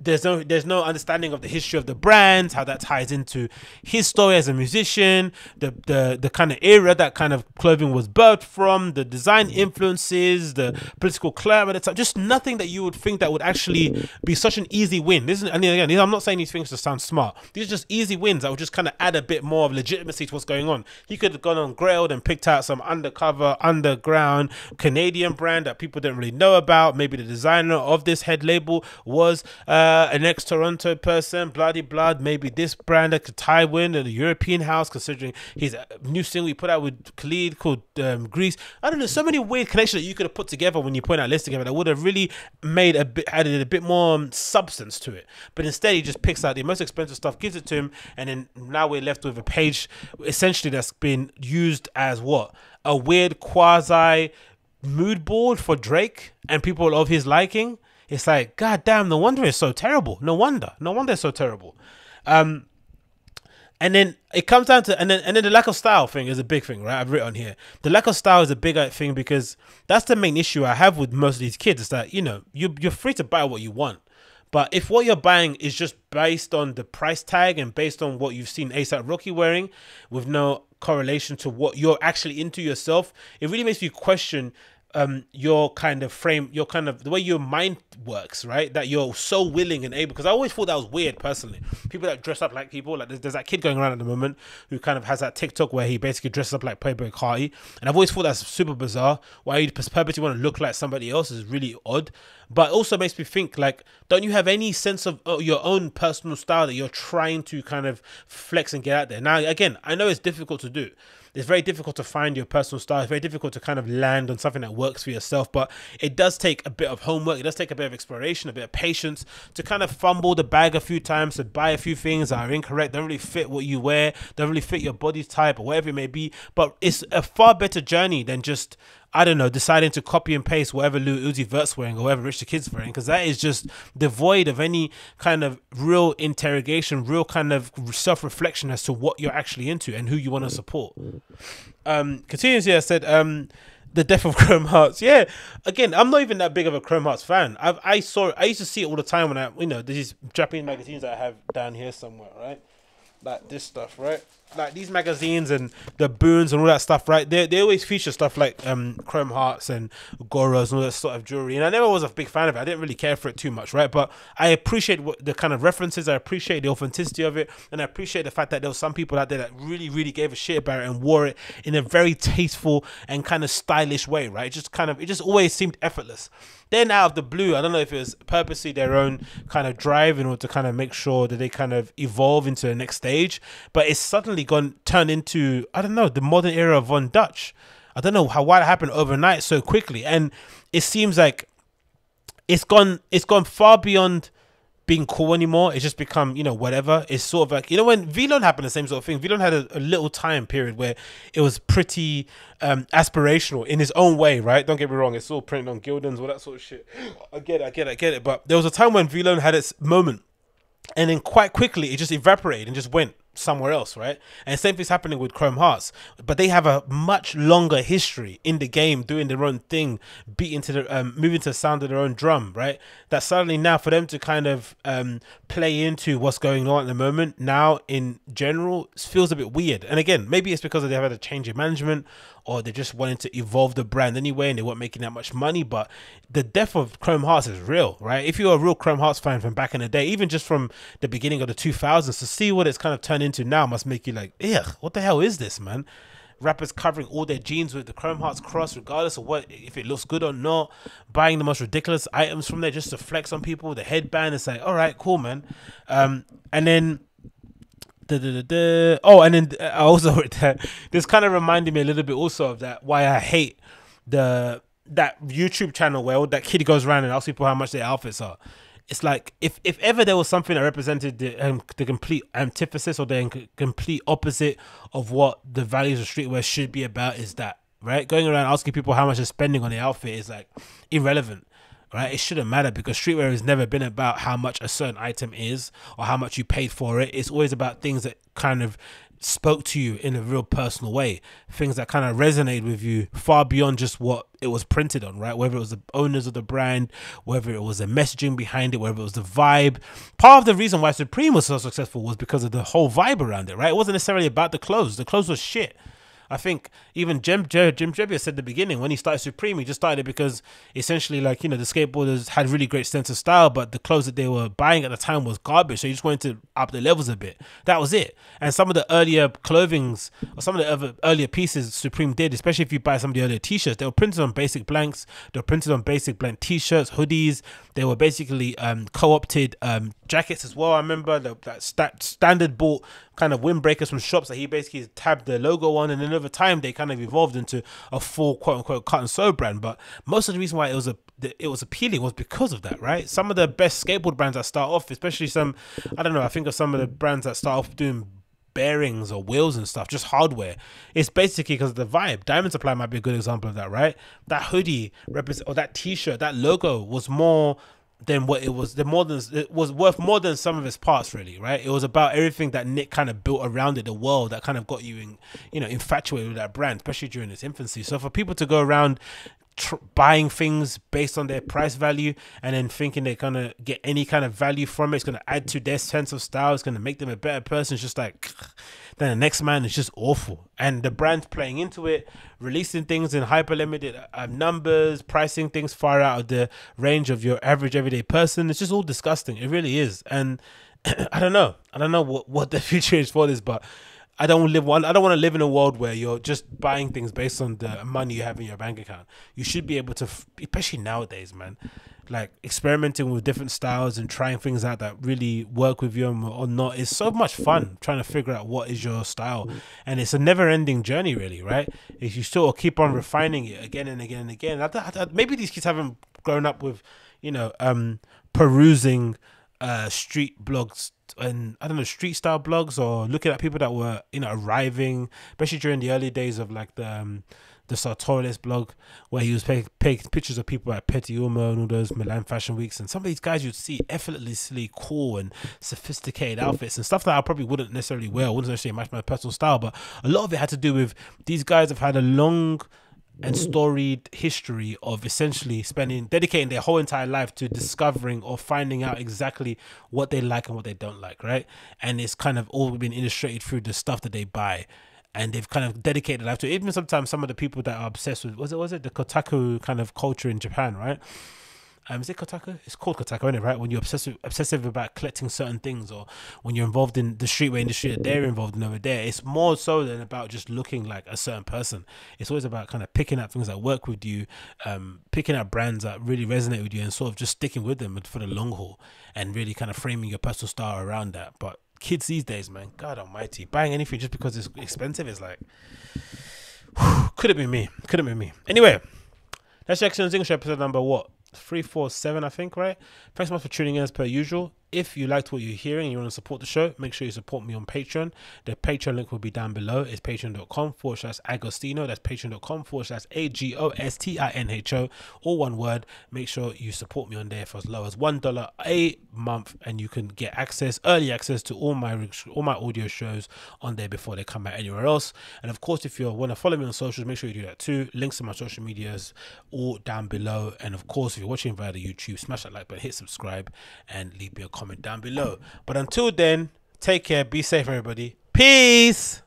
there's no there's no understanding of the history of the brand, how that ties into his story as a musician, the the the kind of era that kind of clothing was birthed from, the design influences, the political climate at the time. Just nothing that you would think that would actually be such an easy win. This is and again, I'm not saying these things to sound smart. These are just easy wins that would just kind of add a bit more of legitimacy to what's going on. He could have gone on Grailed and picked out some undercover, underground Canadian brand that people didn't really know about. Maybe the designer of this head label was uh, an ex Toronto person, bloody blood. Maybe this brand like Tywin and the European house, considering his uh, new single he put out with Khaled called um, Greece. I don't know, so many weird connections that you could have put together when you put that list together that would have really made a bit, added a bit more um, substance to it. But instead, he just picks out the most expensive stuff, gives it to him, and then now we're left with a page essentially that's been used as what a weird quasi mood board for Drake and people of his liking. It's like, God damn, no wonder it's so terrible. No wonder. No wonder it's so terrible. Um, and then it comes down to and then and then the lack of style thing is a big thing, right? I've written here. The lack of style is a bigger thing because that's the main issue I have with most of these kids is that, you know, you you're free to buy what you want. But if what you're buying is just based on the price tag and based on what you've seen ASAP Rocky wearing with no correlation to what you're actually into yourself, it really makes you question um your kind of frame your kind of the way your mind works right? That you're so willing and able because i always thought that was weird personally. People that dress up like people like there's, there's that kid going around at the moment who kind of has that tiktok where he basically dresses up like Playboi Carti. And i've always thought that's super bizarre. Why you purposely want to look like somebody else is really odd. But also makes me think like don't you have any sense of uh, your own personal style that you're trying to kind of flex and get out there? Now again i know it's difficult to do it's very difficult to find your personal style. It's very difficult to kind of land on something that works for yourself. But it does take a bit of homework. It does take a bit of exploration, a bit of patience to kind of fumble the bag a few times, to buy a few things that are incorrect, don't really fit what you wear, don't really fit your body type or whatever it may be. But it's a far better journey than just I don't know, deciding to copy and paste whatever Lil Uzi Vert's wearing or whatever Rich the Kid's wearing, because that is just devoid of any kind of real interrogation, real kind of self reflection as to what you're actually into and who you want to support. Um, continues I said, um, the death of Chrome Hearts. Yeah, again, I'm not even that big of a Chrome Hearts fan. I I saw, I used to see it all the time when I, you know, these Japanese magazines that I have down here somewhere, right? Like this stuff, right? Like these magazines and the boons and all that stuff, right? They they always feature stuff like um Chrome Hearts and Goros and all that sort of jewelry. And I never was a big fan of it. I didn't really care for it too much, right? But I appreciate what the kind of references. I appreciate the authenticity of it, and I appreciate the fact that there were some people out there that really, really gave a shit about it and wore it in a very tasteful and kind of stylish way, right? It just kind of it just always seemed effortless. Then out of the blue, I don't know if it was purposely their own kind of drive in order to kind of make sure that they kind of evolve into the next stage, but it's suddenly gone turned into I don't know the modern era of Von Dutch. I don't know how why it happened overnight so quickly, and it seems like it's gone it's gone far beyond being cool anymore. It's just become, you know, whatever. It's sort of like, you know, when Vlone happened, the same sort of thing. Vlone had a, a, little time period where it was pretty um, aspirational in his own way, right? Don't get me wrong. It's all printed on Gildans, all that sort of shit. I get it, I get it, I get it. But there was a time when Vlone had its moment. And then quite quickly, it just evaporated and just went somewhere else, right? And same thing's happening with Chrome Hearts, but they have a much longer history in the game, doing their own thing, beating to the um, moving to the sound of their own drum, right? That suddenly now for them to kind of um, play into what's going on at the moment now in general feels a bit weird. And again, maybe it's because they've had a change in management or they just wanted to evolve the brand anyway and they weren't making that much money. But the death of Chrome Hearts is real, right? If you're a real Chrome Hearts fan from back in the day, even just from the beginning of the 2000s, to see what it's kind of into now must make you like, ugh, what the hell is this, man? Rappers covering all their jeans with the Chrome Hearts cross, regardless of what if it looks good or not. Buying the most ridiculous items from there just to flex on people. The headband is like, all right, cool, man. Um, and then Da, da, da, oh, and then uh, I also heard that this kind of reminded me a little bit also of that why I hate the that YouTube channel where that kid goes around and asks people how much their outfits are. It's like if if ever there was something that represented the um, the complete antithesis or the complete opposite of what the values of streetwear should be about, is that right? Going around asking people how much they're spending on their outfit is like irrelevant right? It shouldn't matter because streetwear has never been about how much a certain item is or how much you paid for it. It's always about things that kind of spoke to you in a real personal way, things that kind of resonated with you far beyond just what it was printed on, right? Whether it was the owners of the brand, whether it was the messaging behind it, whether it was the vibe. Part of the reason why Supreme was so successful was because of the whole vibe around it, right? It wasn't necessarily about the clothes. The clothes was shit. I think even Jim Jim Jebbia said at the beginning when he started Supreme, he just started it because essentially like you know the skateboarders had really great sense of style, but the clothes that they were buying at the time was garbage. So he just wanted to up the levels a bit. That was it. And some of the earlier clothings or some of the other earlier pieces Supreme did, especially if you buy some of the earlier T-shirts, they were printed on basic blanks. They were printed on basic blank T-shirts, hoodies. They were basically um, co-opted um, jackets as well. I remember that st- standard bought kind of windbreakers from shops that he basically tabbed the logo on, and then over time they kind of evolved into a full quote unquote cut and sew brand. But most of the reason why it was a it was appealing was because of that, right? Some of the best skateboard brands that start off, especially some, I don't know, I think of some of the brands that start off doing bearings or wheels and stuff, just hardware. It's basically because of the vibe. Diamond Supply might be a good example of that, right? That hoodie represent or that T-shirt, that logo was more than what it was the more than it was worth more than some of its parts really right? It was about everything that nick kind of built around it the world that kind of got you in you know infatuated with that brand especially during its infancy. So for people to go around tr- buying things based on their price value and then thinking they're gonna get any kind of value from it. It's gonna add to their sense of style. It's gonna make them a better person. It's just like then the next man is just awful. And the brand's playing into it releasing things in hyper limited uh, numbers pricing things far out of the range of your average everyday person. It's just all disgusting. It really is. And i don't know. I don't know what, what the future is for this but I don't live one. I don't want to live in a world where you're just buying things based on the money you have in your bank account. You should be able to, especially nowadays, man. Like experimenting with different styles and trying things out that really work with you or- not is so much fun. Trying to figure out what is your style, and it's a never-ending journey, really, right? If you still keep on refining it again and again and again. Maybe these kids haven't grown up with, you know, um, perusing uh, street blogs and I don't know street style blogs or looking at people that were you know arriving, especially during the early days of like the um, the Sartorius blog where he was taking pictures of people at Pitti Uomo and all those Milan Fashion Weeks and some of these guys you'd see effortlessly cool and sophisticated outfits and stuff that I probably wouldn't necessarily wear, wouldn't necessarily match my personal style, but a lot of it had to do with these guys have had a long and storied history of essentially spending dedicating their whole entire life to discovering or finding out exactly what they like and what they don't like right? And it's kind of all been illustrated through the stuff that they buy. And they've kind of dedicated life to it. even sometimes some of the people that are obsessed with was it was it the kotaku kind of culture in japan right um, is it Kotaku? It's called Kotaku, isn't it? Right? When you're obsessive, obsessive about collecting certain things, or when you're involved in the streetwear industry that they're involved in over there, it's more so than about just looking like a certain person. It's always about kind of picking out things that work with you, um, picking out brands that really resonate with you, and sort of just sticking with them for the long haul, and really kind of framing your personal style around that. But kids these days, man, God Almighty, buying anything just because it's expensive is like, could have been me. Could have been me. Anyway, that's Excellence English episode number what? Three, four, seven, I think, right? Thanks so much for tuning in as per usual. If you liked what you're hearing and you want to support the show, make sure you support me on Patreon. The Patreon link will be down below. It's patreon.com forward slash Agostinho. That's patreon.com forward slash A G O S T I N H O. All one word. Make sure you support me on there for as low as $1 a month and you can get access, early access to all my all my audio shows on there before they come out anywhere else. And of course, if you want to follow me on socials, make sure you do that too. Links to my social medias all down below. And of course, if you're watching via the YouTube, smash that like button, hit subscribe, and leave me a comment down below. But until then, take care, be safe, everybody. Peace.